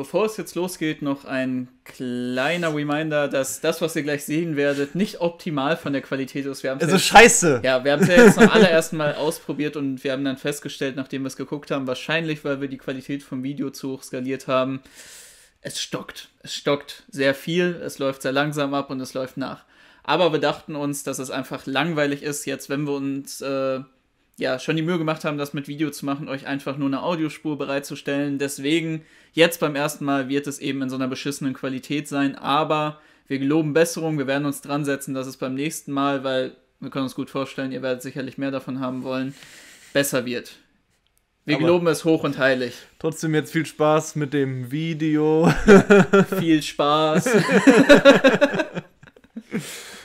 bevor es jetzt losgeht, noch ein kleiner Reminder, dass das, was ihr gleich sehen werdet, nicht optimal von der Qualität ist. Wir also scheiße! Ja, wir haben es ja jetzt zum allerersten Mal ausprobiert und wir haben dann festgestellt, nachdem wir es geguckt haben, wahrscheinlich, weil wir die Qualität vom Video zu hoch skaliert haben, es stockt. Es stockt sehr viel, es läuft sehr langsam ab und es läuft nach. Aber wir dachten uns, dass es einfach langweilig ist, jetzt, wenn wir uns äh, ja schon die Mühe gemacht haben, das mit Video zu machen, euch einfach nur eine Audiospur bereitzustellen. Deswegen, jetzt beim ersten Mal wird es eben in so einer beschissenen Qualität sein, aber wir geloben Besserung, wir werden uns dran setzen, dass es beim nächsten Mal, weil wir können uns gut vorstellen, ihr werdet sicherlich mehr davon haben wollen, besser wird. Wir Aber geloben es hoch und heilig. Trotzdem jetzt viel Spaß mit dem Video. Viel Spaß.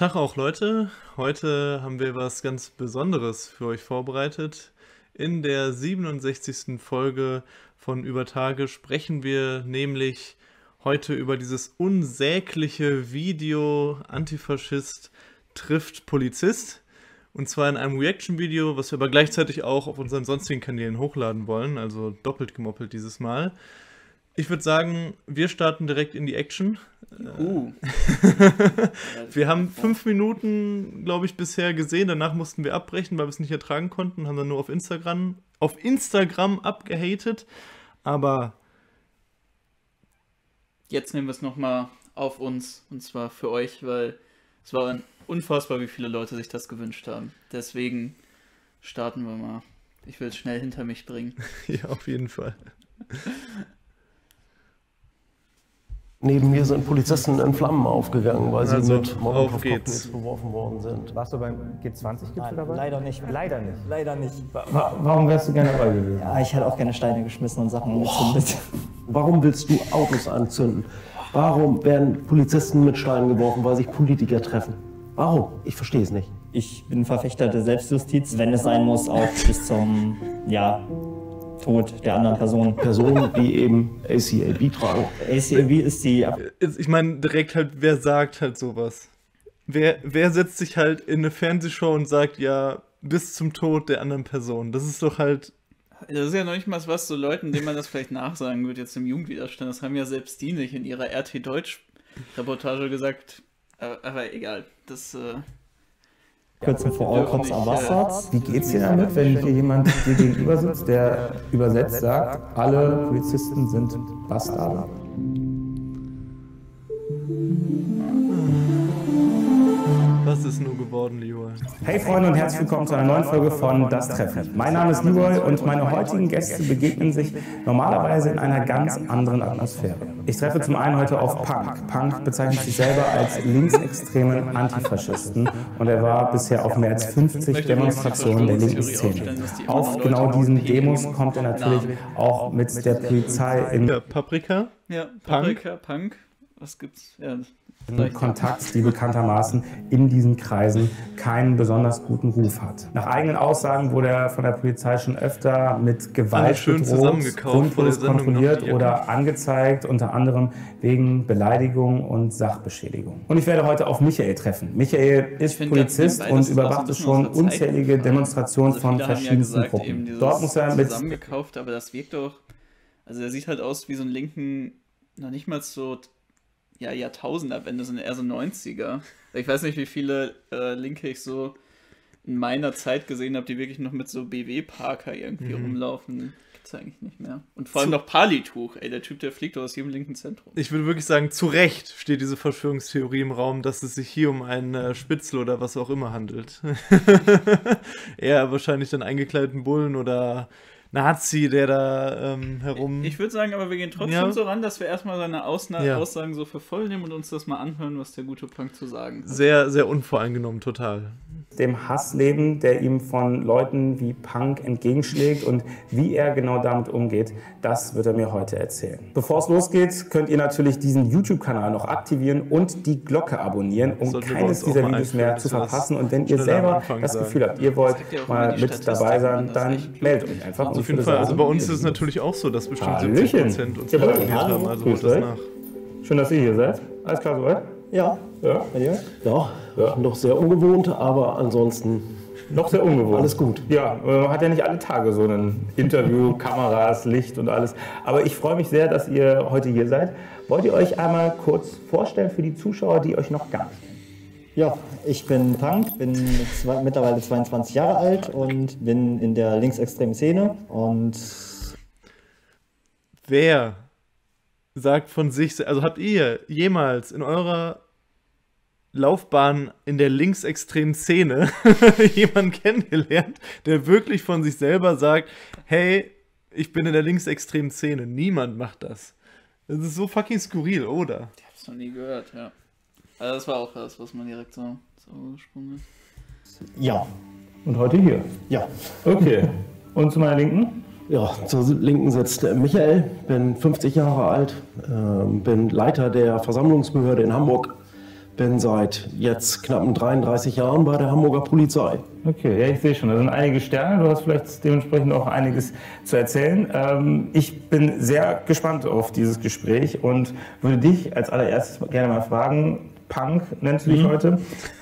Tag auch Leute. Heute haben wir was ganz Besonderes für euch vorbereitet. In der 67. Folge von Über Tage sprechen wir nämlich heute über dieses unsägliche Video Antifaschist trifft Polizist. Und zwar in einem Reaction-Video, was wir aber gleichzeitig auch auf unseren sonstigen Kanälen hochladen wollen, also doppelt gemoppelt dieses Mal. Ich würde sagen, wir starten direkt in die Action. Uh. wir haben fünf Minuten, glaube ich, bisher gesehen. Danach mussten wir abbrechen, weil wir es nicht ertragen konnten. Haben dann nur auf Instagram, auf Instagram abgehatet. Aber jetzt nehmen wir es nochmal auf uns. Und zwar für euch, weil es war unfassbar, wie viele Leute sich das gewünscht haben. Deswegen starten wir mal. Ich will es schnell hinter mich bringen. ja, auf jeden Fall. Neben mir sind Polizisten in Flammen aufgegangen, weil sie also, mit molotow beworfen worden sind. Warst du beim G20-Gipfel dabei? Leider nicht. Leider nicht. Leider nicht. Warum wärst du gerne dabei gewesen? Ja, ich hätte auch gerne Steine geschmissen und Sachen angezündet. Warum willst du Autos anzünden? Warum werden Polizisten mit Steinen geworfen, weil sich Politiker treffen? Warum? Ich verstehe es nicht. Ich bin Verfechter der Selbstjustiz, wenn es sein muss, auch bis zum ja, Tod der anderen Person. Personen, die eben ACAB tragen. ACAB ist die. Ich meine, direkt halt, wer sagt halt sowas? Wer, wer setzt sich halt in eine Fernsehshow und sagt, ja, bis zum Tod der anderen Person? Das ist doch halt. Das ist ja noch nicht mal was, so Leuten, denen man das vielleicht nachsagen wird, jetzt im Jugendwiderstand. Das haben ja selbst die nicht in ihrer RT Deutsch-Reportage gesagt. Aber, aber, egal, das. Äh Kürzen vor all Cops are Bastards. Wie geht's dir damit, wenn hier jemand dir gegenüber sitzt, der übersetzt sagt, alle Polizisten sind Bastarde? Was ist nur geworden, Leroy? Hey Freunde und herzlich willkommen zu einer neuen Folge von Das Treffen. Mein Name ist Leroy und meine heutigen Gäste begegnen sich normalerweise in einer ganz anderen Atmosphäre. Ich treffe zum einen heute auf Punk. Punk bezeichnet sich selber als linksextremen Antifaschisten und er war bisher auf mehr als 50 Demonstrationen der linken Szene. Auf genau diesen Demos kommt er natürlich auch mit der Polizei in... Paprika? Ja, Paprika, Punk. Was gibt's? Ja, Kontakt, die bekanntermaßen in diesen Kreisen keinen besonders guten Ruf hat. Nach eigenen Aussagen wurde er von der Polizei schon öfter mit Gewalt bedroht, Grundlos kontrolliert oder angezeigt, unter anderem wegen Beleidigung und Sachbeschädigung. Und ich werde heute auf Michael treffen. Michael ist Polizist und überwachte schon unzählige Demonstrationen von verschiedensten Gruppen. Dort muss er mit... Zusammengekauft, aber das wirkt doch... Also er sieht halt aus wie so ein linken, noch nicht mal so ja, Jahrtausenderwende, sind eher so 90er. Ich weiß nicht, wie viele äh, Linke ich so in meiner Zeit gesehen habe, die wirklich noch mit so BW-Parker irgendwie mhm. rumlaufen. Gibt's eigentlich nicht mehr. Und vor allem zu noch Palituch, ey, der Typ, der fliegt aus jedem linken Zentrum. Ich würde wirklich sagen, zu Recht steht diese Verschwörungstheorie im Raum, dass es sich hier um einen äh, Spitzel oder was auch immer handelt. Eher wahrscheinlich dann eingekleideten Bullen oder Nazi, der da ähm, herum. Ich würde sagen, aber wir gehen trotzdem ja. so ran, dass wir erstmal seine Ausna ja. Aussagen so für voll nehmen und uns das mal anhören, was der gute Punk zu sagen hat. Sehr, sehr unvoreingenommen, total dem Hassleben, der ihm von Leuten wie Punk entgegenschlägt und wie er genau damit umgeht, das wird er mir heute erzählen. Bevor es losgeht, könnt ihr natürlich diesen YouTube-Kanal noch aktivieren und die Glocke abonnieren, um keines dieser Videos mehr zu verpassen. Und wenn ihr selber das Gefühl habt, ihr wollt mal mit dabei sein, dann meldet euch einfach. Auf jeden Fall. Also bei uns ist es natürlich auch so, dass bestimmt 70 Prozent uns ja, haben. Also Grüß das nach. Schön, dass ihr hier seid. Alles klar soweit? Ja. Ja. Ja, ja, noch sehr ungewohnt, aber ansonsten Noch sehr ungewohnt. Alles gut. Ja, man hat ja nicht alle Tage so ein Interview, Kameras, Licht und alles. Aber ich freue mich sehr, dass ihr heute hier seid. Wollt ihr euch einmal kurz vorstellen für die Zuschauer, die euch noch gar nicht kennen? Ja, ich bin Punk, bin zwei, mittlerweile 22 Jahre alt und bin in der linksextremen Szene und wer sagt von sich, also habt ihr jemals in eurer Laufbahn in der linksextremen Szene jemanden kennengelernt, der wirklich von sich selber sagt, hey, ich bin in der linksextremen Szene. Niemand macht das. Das ist so fucking skurril, oder? Ich hab's noch nie gehört, ja. Also das war auch das, was man direkt so, so gesprungen ist. Ja. Und heute hier? Ja. Okay. Und zu meiner Linken? Ja, zur Linken sitzt Michael, bin 50 Jahre alt, äh, bin Leiter der Versammlungsbehörde in Hamburg, bin seit jetzt knappen 33 Jahren bei der Hamburger Polizei. Okay, ja, ich sehe schon, da sind einige Sterne. Du hast vielleicht dementsprechend auch einiges zu erzählen. Ähm, ich bin sehr gespannt auf dieses Gespräch und würde dich als allererstes gerne mal fragen, Punk nennst du dich mhm. heute.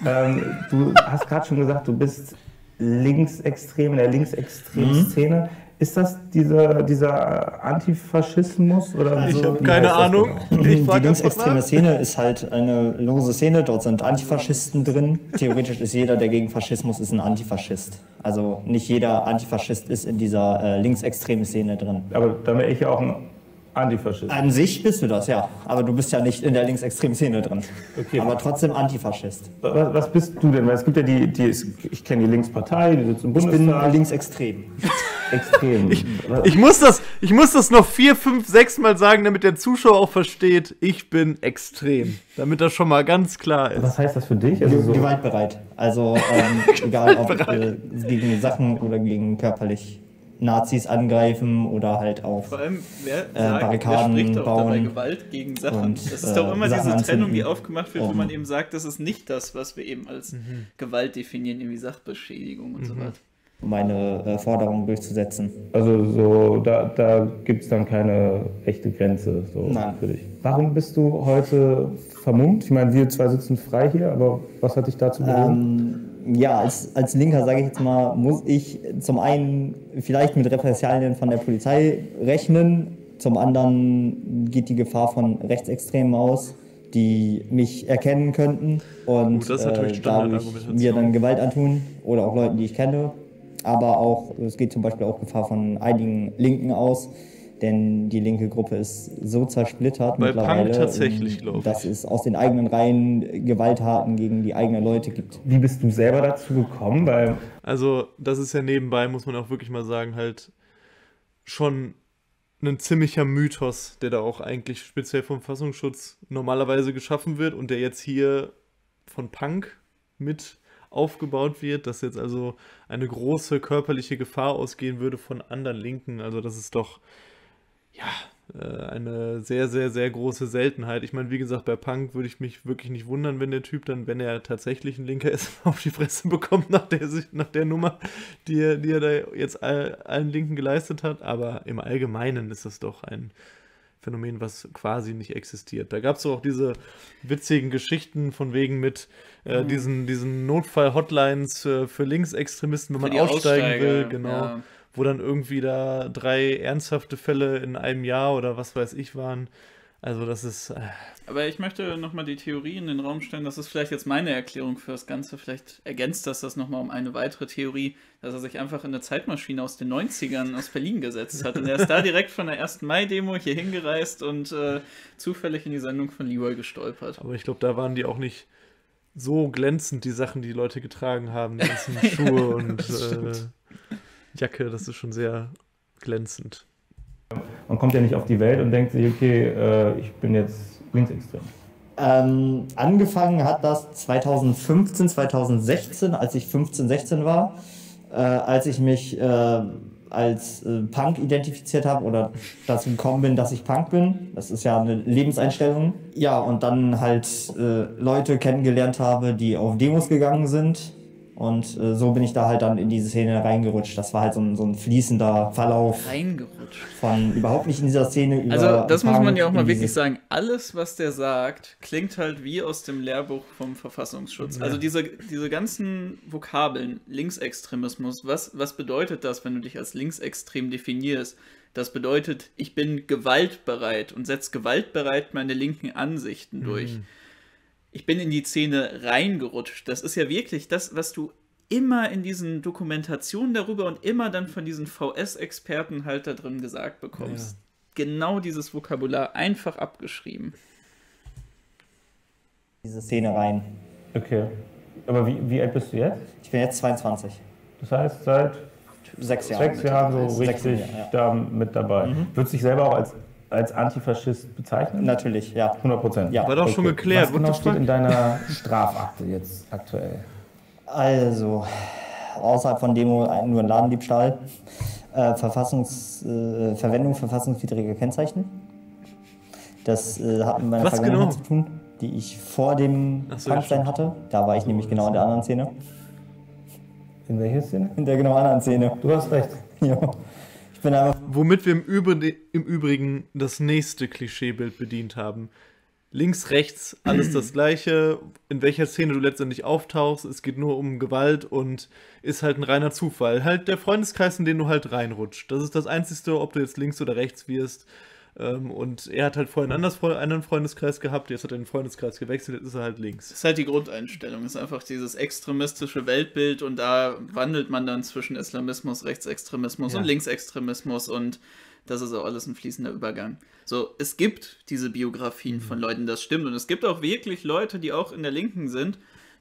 Ähm, du hast gerade schon gesagt, du bist linksextrem in der linksextremen mhm. Szene. Ist das dieser, dieser Antifaschismus? Oder ich so? habe keine Ahnung. Genau? Die linksextreme Szene ist halt eine lose Szene. Dort sind Antifaschisten drin. Theoretisch ist jeder, der gegen Faschismus ist, ein Antifaschist. Also nicht jeder Antifaschist ist in dieser äh, linksextremen Szene drin. Aber dann wäre ich ja auch ein Antifaschist. An sich bist du das, ja. Aber du bist ja nicht in der linksextremen Szene drin. Okay. Aber trotzdem Antifaschist. Was, was bist du denn? Weil es gibt ja die, die ich kenne die Linkspartei, die sitzt im Bundestag. Ich bin linksextrem. Extrem. Ich, ich, muss das, ich muss das noch vier, fünf, sechs Mal sagen, damit der Zuschauer auch versteht, ich bin extrem. Damit das schon mal ganz klar ist. Was heißt das für dich? Also so Gewaltbereit. Also ähm, egal ob äh, gegen Sachen oder gegen körperlich Nazis angreifen oder halt auf Vor allem, wer sagt, äh, Barrikaden wer spricht bauen. Dabei Gewalt gegen Sachen. Und, das ist doch immer äh, diese Trennung, die aufgemacht wird, um. wo man eben sagt, das ist nicht das, was wir eben als mhm. Gewalt definieren, irgendwie Sachbeschädigung und mhm. so weiter. Meine äh, Forderungen durchzusetzen. Also so, da, da gibt es dann keine echte Grenze so Nein. für dich. Warum bist du heute vermummt? Ich meine, wir zwei sitzen frei hier, aber was hat dich dazu bewogen? Ähm, ja, als, als Linker, sage ich jetzt mal, muss ich zum einen vielleicht mit Repressalien von der Polizei rechnen, zum anderen geht die Gefahr von Rechtsextremen aus, die mich erkennen könnten und äh, dadurch mir dann Gewalt antun oder auch Leuten, die ich kenne. Aber auch, es geht zum Beispiel auch Gefahr von einigen Linken aus, denn die linke Gruppe ist so zersplittert Bei mittlerweile, Punk tatsächlich, glaube ich. dass es aus den eigenen Reihen Gewalttaten gegen die eigenen Leute gibt. Wie bist du selber dazu gekommen? Weil also das ist ja nebenbei, muss man auch wirklich mal sagen, halt schon ein ziemlicher Mythos, der da auch eigentlich speziell vom Fassungsschutz normalerweise geschaffen wird und der jetzt hier von Punk mit aufgebaut wird, dass jetzt also eine große körperliche Gefahr ausgehen würde von anderen Linken. Also das ist doch ja, äh, eine sehr, sehr, sehr große Seltenheit. Ich meine, wie gesagt, bei Punk würde ich mich wirklich nicht wundern, wenn der Typ dann, wenn er tatsächlich ein Linker ist, auf die Fresse bekommt nach der, nach der Nummer, die er, die er da jetzt all, allen Linken geleistet hat. Aber im Allgemeinen ist das doch ein Phänomen, was quasi nicht existiert. Da gab es auch diese witzigen Geschichten von wegen mit äh, mhm. diesen, diesen Notfall-Hotlines äh, für Linksextremisten, wenn man aussteigen will. Genau. Ja wo dann irgendwie da drei ernsthafte Fälle in einem Jahr oder was weiß ich waren. Also das ist. Äh Aber ich möchte nochmal die Theorie in den Raum stellen. Das ist vielleicht jetzt meine Erklärung für das Ganze. Vielleicht ergänzt das das nochmal um eine weitere Theorie, dass er sich einfach in eine Zeitmaschine aus den 90ern aus Berlin gesetzt hat. Und er ist da direkt von der 1. Mai-Demo hier hingereist und äh, zufällig in die Sendung von Leroy gestolpert. Aber ich glaube, da waren die auch nicht so glänzend, die Sachen, die Leute getragen haben. Die ganzen Schuhe und. Jacke, das ist schon sehr glänzend. Man kommt ja nicht auf die Welt und denkt sich, okay, äh, ich bin jetzt linksextrem. Ähm, angefangen hat das 2015, 2016, als ich 15, 16 war, äh, als ich mich äh, als äh, Punk identifiziert habe oder dazu gekommen bin, dass ich Punk bin. Das ist ja eine Lebenseinstellung. Ja, und dann halt äh, Leute kennengelernt habe, die auf Demos gegangen sind Und äh, so bin ich da halt dann in diese Szene reingerutscht. Das war halt so ein, so ein fließender Verlauf. Reingerutscht. Von überhaupt nicht in dieser Szene. Über also, das muss man ja auch mal wirklich sagen. Alles, was der sagt, klingt halt wie aus dem Lehrbuch vom Verfassungsschutz. Ja. Also, diese, diese ganzen Vokabeln, Linksextremismus, was, was bedeutet das, wenn du dich als linksextrem definierst? Das bedeutet, ich bin gewaltbereit und setze gewaltbereit meine linken Ansichten durch. Mhm ich bin in die Szene reingerutscht. Das ist ja wirklich das, was du immer in diesen Dokumentationen darüber und immer dann von diesen VS-Experten halt da drin gesagt bekommst. Ja. Genau dieses Vokabular einfach abgeschrieben. Diese Szene rein. Okay. Aber wie, wie alt bist du jetzt? Ich bin jetzt 22. Das heißt, seit sechs Jahren, sechs Jahren so richtig Jahre, ja. da mit dabei. Mhm. Würdest du dich selber auch als als Antifaschist bezeichnen? Natürlich, ja. 100 Prozent. Ja. War doch okay. schon geklärt. Was genau steht in deiner Strafakte jetzt aktuell? Also, außerhalb von Demo nur ein Ladendiebstahl, äh, Verfassungs, äh, Verwendung verfassungswidriger Kennzeichen. Das äh, hat mit meiner Was Vergangenheit genau? zu tun, die ich vor dem so, Punkstein ja, hatte. Da war ich so, nämlich genau in der anderen Szene. In welcher Szene? In der genau anderen Szene. Du hast recht. ja. Ich bin einfach Womit wir im, Übrig im Übrigen das nächste Klischeebild bedient haben. Links, rechts, alles das Gleiche. In welcher Szene du letztendlich auftauchst, es geht nur um Gewalt und ist halt ein reiner Zufall. Halt der Freundeskreis, in den du halt reinrutscht. Das ist das Einzige, ob du jetzt links oder rechts wirst. Ähm, und er hat halt vorher einen anderen Freundeskreis gehabt, jetzt hat er den Freundeskreis gewechselt, jetzt ist er halt links. Das ist halt die Grundeinstellung, das ist einfach dieses extremistische Weltbild und da wandelt man dann zwischen Islamismus, Rechtsextremismus ja. und Linksextremismus und das ist auch alles ein fließender Übergang. So, es gibt diese Biografien mhm. von Leuten, das stimmt und es gibt auch wirklich Leute, die auch in der Linken sind,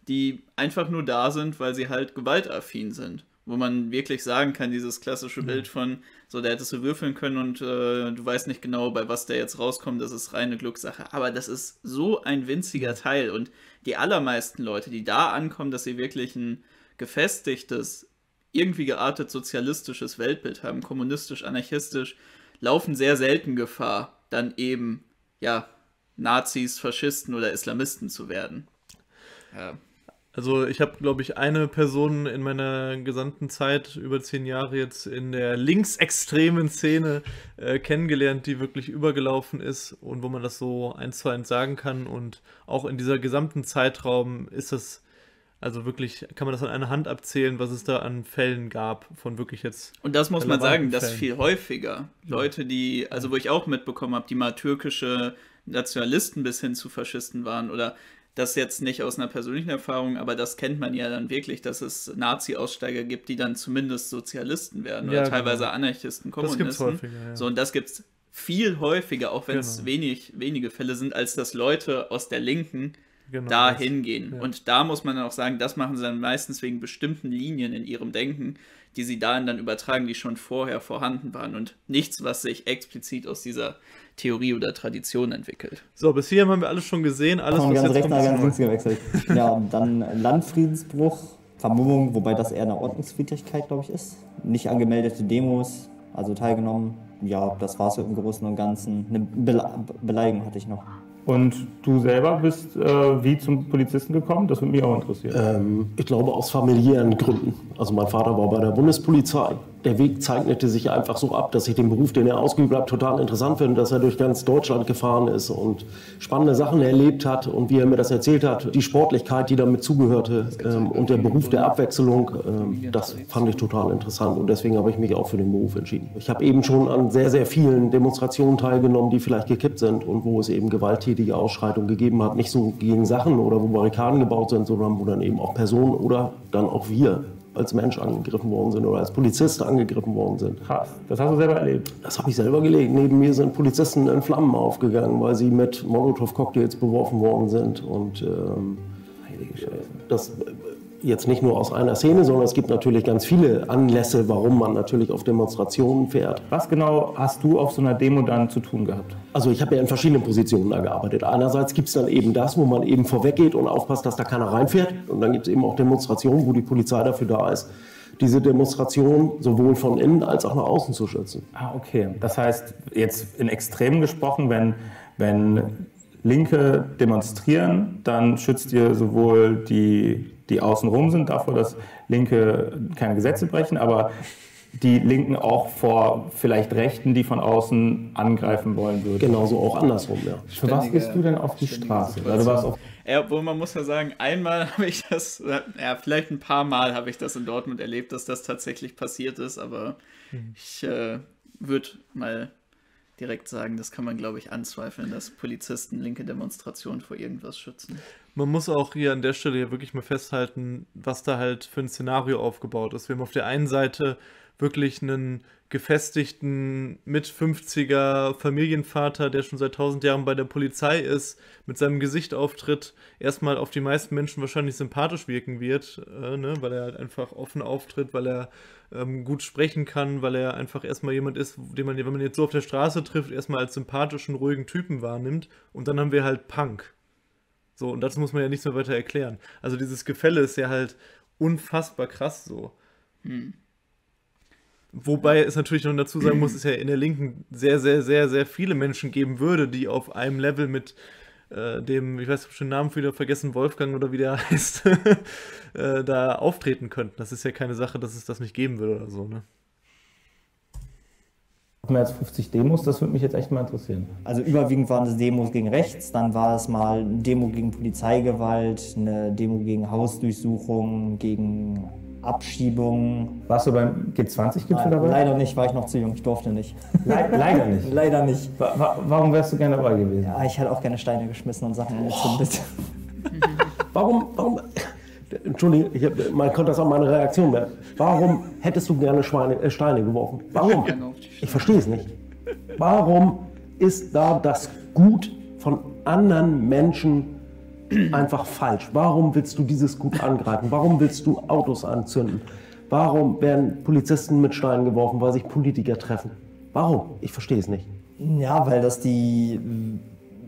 die einfach nur da sind, weil sie halt gewaltaffin sind wo man wirklich sagen kann, dieses klassische mhm. Bild von, so, der hättest du würfeln können und äh, du weißt nicht genau, bei was der jetzt rauskommt, das ist reine Glückssache. Aber das ist so ein winziger Teil und die allermeisten Leute, die da ankommen, dass sie wirklich ein gefestigtes, irgendwie geartet sozialistisches Weltbild haben, kommunistisch, anarchistisch, laufen sehr selten Gefahr, dann eben, ja, Nazis, Faschisten oder Islamisten zu werden. Ja. Also ich habe, glaube ich, eine Person in meiner gesamten Zeit, über zehn Jahre jetzt in der linksextremen Szene äh, kennengelernt, die wirklich übergelaufen ist und wo man das so eins zu eins sagen kann. Und auch in dieser gesamten Zeitraum ist das, also wirklich, kann man das an einer Hand abzählen, was es da an Fällen gab, von wirklich jetzt. Und das muss man sagen, das viel häufiger. Leute, die, also wo ich auch mitbekommen habe, die mal türkische Nationalisten bis hin zu Faschisten waren oder das jetzt nicht aus einer persönlichen Erfahrung, aber das kennt man ja dann wirklich, dass es Nazi-Aussteiger gibt, die dann zumindest Sozialisten werden oder ja, teilweise genau. Anarchisten, Kommunisten. Das gibt's häufiger, ja. So, und das gibt es viel häufiger, auch wenn es genau. wenig, wenige Fälle sind, als dass Leute aus der Linken genau, da hingehen. Ja. Und da muss man dann auch sagen, das machen sie dann meistens wegen bestimmten Linien in ihrem Denken, die sie dahin dann übertragen, die schon vorher vorhanden waren und nichts, was sich explizit aus dieser Theorie oder Tradition entwickelt. So, bis hier haben wir alles schon gesehen. Alles, Von ganz rechts nach ganz links gewechselt. ja, und dann Landfriedensbruch, Vermummung, wobei das eher eine Ordnungswidrigkeit, glaube ich, ist. Nicht angemeldete Demos, also teilgenommen. Ja, das war es im Großen und Ganzen. Eine Bele Beleidigung hatte ich noch. Und du selber bist äh, wie zum Polizisten gekommen? Das würde mich auch interessieren. Ähm, ich glaube aus familiären Gründen. Also mein Vater war bei der Bundespolizei der Weg zeichnete sich einfach so ab, dass ich den Beruf, den er ausgeübt hat, total interessant finde, dass er durch ganz Deutschland gefahren ist und spannende Sachen erlebt hat und wie er mir das erzählt hat, die Sportlichkeit, die damit zugehörte ähm, und der Beruf der Abwechslung, ähm, das fand ich total interessant und deswegen habe ich mich auch für den Beruf entschieden. Ich habe eben schon an sehr, sehr vielen Demonstrationen teilgenommen, die vielleicht gekippt sind und wo es eben gewalttätige Ausschreitungen gegeben hat, nicht so gegen Sachen oder wo Barrikaden gebaut sind, sondern wo dann eben auch Personen oder dann auch wir als Mensch angegriffen worden sind oder als Polizist angegriffen worden sind. Krass. Das hast du selber erlebt? Das habe ich selber gelegt. Neben mir sind Polizisten in Flammen aufgegangen, weil sie mit Molotow-Cocktails beworfen worden sind. Und ähm, das jetzt nicht nur aus einer Szene, sondern es gibt natürlich ganz viele Anlässe, warum man natürlich auf Demonstrationen fährt. Was genau hast du auf so einer Demo dann zu tun gehabt? Also ich habe ja in verschiedenen Positionen da gearbeitet. Einerseits gibt es dann eben das, wo man eben vorweggeht und aufpasst, dass da keiner reinfährt. Und dann gibt es eben auch Demonstrationen, wo die Polizei dafür da ist, diese Demonstration sowohl von innen als auch nach außen zu schützen. Ah, okay. Das heißt, jetzt in Extremen gesprochen, wenn, wenn Linke demonstrieren, dann schützt ihr sowohl die, die außenrum sind davor, dass Linke keine Gesetze brechen, aber die Linken auch vor vielleicht Rechten, die von außen angreifen wollen würden. Genauso auch andersrum, ja. Für was gehst du denn auf die Straße? Also warst auf ja, obwohl man muss ja sagen, einmal habe ich das, ja, vielleicht ein paar Mal habe ich das in Dortmund erlebt, dass das tatsächlich passiert ist, aber mhm. ich äh, würde mal direkt sagen, das kann man, glaube ich, anzweifeln, dass Polizisten linke Demonstrationen vor irgendwas schützen. Man muss auch hier an der Stelle ja wirklich mal festhalten, was da halt für ein Szenario aufgebaut ist. Wir haben auf der einen Seite wirklich einen gefestigten mit 50er Familienvater, der schon seit 1000 Jahren bei der Polizei ist, mit seinem Gesicht auftritt, erstmal auf die meisten Menschen wahrscheinlich sympathisch wirken wird, äh, ne? weil er halt einfach offen auftritt, weil er ähm, gut sprechen kann, weil er einfach erstmal jemand ist, den man, wenn man jetzt so auf der Straße trifft, erstmal als sympathischen, ruhigen Typen wahrnimmt. Und dann haben wir halt Punk. So, und das muss man ja nicht so weiter erklären. Also dieses Gefälle ist ja halt unfassbar krass so. Hm. Wobei es natürlich noch dazu sagen muss, es ja in der Linken sehr, sehr, sehr, sehr viele Menschen geben würde, die auf einem Level mit äh, dem, ich weiß, ich habe schon den Namen wieder vergessen, Wolfgang oder wie der heißt, äh, da auftreten könnten. Das ist ja keine Sache, dass es das nicht geben würde oder so, ne? Mehr als 50 Demos, das würde mich jetzt echt mal interessieren. Also überwiegend waren es Demos gegen rechts, dann war es mal eine Demo gegen Polizeigewalt, eine Demo gegen Hausdurchsuchung, gegen Abschiebung. Warst du beim G20-Gipfel dabei? Leider nicht, war ich noch zu jung, ich durfte nicht. Le leider nicht? leider nicht. Wa warum wärst du gerne dabei gewesen? Ja, ich hätte auch gerne Steine geschmissen und Sachen angezündet. warum, warum, Entschuldigung, ich hab, man konnte das auch meine Reaktion werden. Warum hättest du gerne Schweine, äh, Steine geworfen? Warum? Ich verstehe es nicht. Warum ist da das Gut von anderen Menschen einfach falsch. Warum willst du dieses Gut angreifen? Warum willst du Autos anzünden? Warum werden Polizisten mit Steinen geworfen, weil sich Politiker treffen? Warum? Ich verstehe es nicht. Ja, weil das die,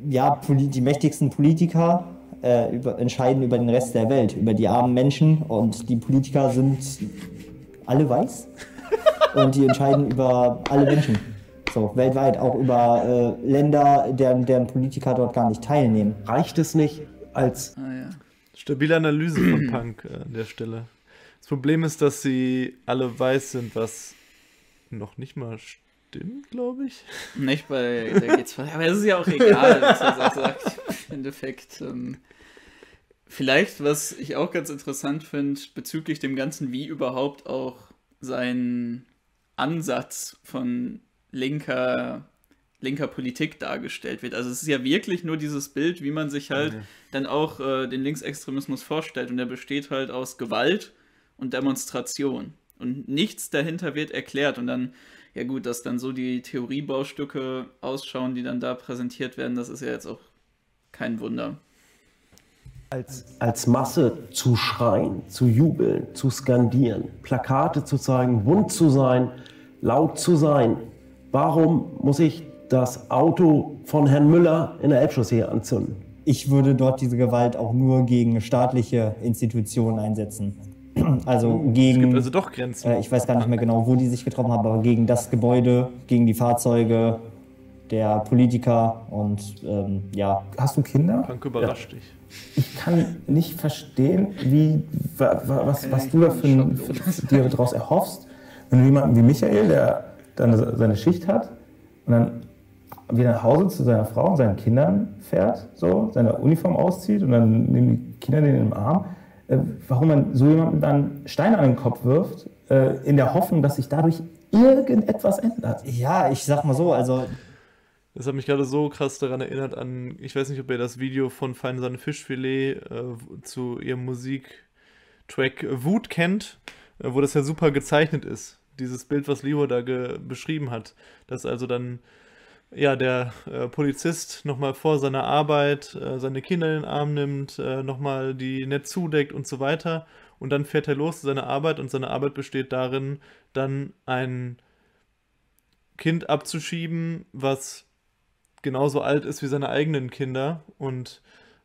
ja, die mächtigsten Politiker äh, über, entscheiden über den Rest der Welt, über die armen Menschen. Und die Politiker sind alle weiß. und die entscheiden über alle Menschen. So, weltweit, auch über äh, Länder, deren, deren Politiker dort gar nicht teilnehmen. Reicht es nicht, als. Ah, ja. Stabile Analyse von Punk äh, an der Stelle. Das Problem ist, dass sie alle weiß sind, was noch nicht mal stimmt, glaube ich. Nicht bei der G2. Aber es ist ja auch egal, was er sagt. Im Endeffekt. Ähm, vielleicht, was ich auch ganz interessant finde, bezüglich dem Ganzen, wie überhaupt auch sein Ansatz von linker linker Politik dargestellt wird. Also es ist ja wirklich nur dieses Bild, wie man sich halt ja. dann auch äh, den Linksextremismus vorstellt. Und der besteht halt aus Gewalt und Demonstration. Und nichts dahinter wird erklärt. Und dann, ja gut, dass dann so die Theoriebaustücke ausschauen, die dann da präsentiert werden, das ist ja jetzt auch kein Wunder. Als, als Masse zu schreien, zu jubeln, zu skandieren, Plakate zu zeigen, bunt zu sein, laut zu sein. Warum muss ich das Auto von Herrn Müller in der Elbchaussee anzünden. Ich würde dort diese Gewalt auch nur gegen staatliche Institutionen einsetzen. Also gegen. Es gibt also doch Grenzen. Äh, ich weiß gar nicht mehr genau, wo die sich getroffen haben, aber gegen das Gebäude, gegen die Fahrzeuge der Politiker und ähm, ja. Hast du Kinder? Frank überrascht ja. dich. Ich kann nicht verstehen, wie, was, was du da für, für, dir daraus erhoffst, wenn du jemanden wie Michael, der dann seine Schicht hat und dann wieder nach Hause zu seiner Frau und seinen Kindern fährt, so, seine Uniform auszieht und dann nehmen die Kinder den im Arm. Äh, warum man so jemandem dann Steine an den Kopf wirft, äh, in der Hoffnung, dass sich dadurch irgendetwas ändert. Ja, ich sag mal so, also. Das hat mich gerade so krass daran erinnert an, ich weiß nicht, ob ihr das Video von Feine Sahne Fischfilet äh, zu ihrem Musiktrack Wut kennt, äh, wo das ja super gezeichnet ist. Dieses Bild, was Leo da beschrieben hat. Dass also dann ja, der äh, Polizist nochmal vor seiner Arbeit äh, seine Kinder in den Arm nimmt, äh, nochmal die nett zudeckt und so weiter. Und dann fährt er los zu seiner Arbeit und seine Arbeit besteht darin, dann ein Kind abzuschieben, was genauso alt ist wie seine eigenen Kinder und,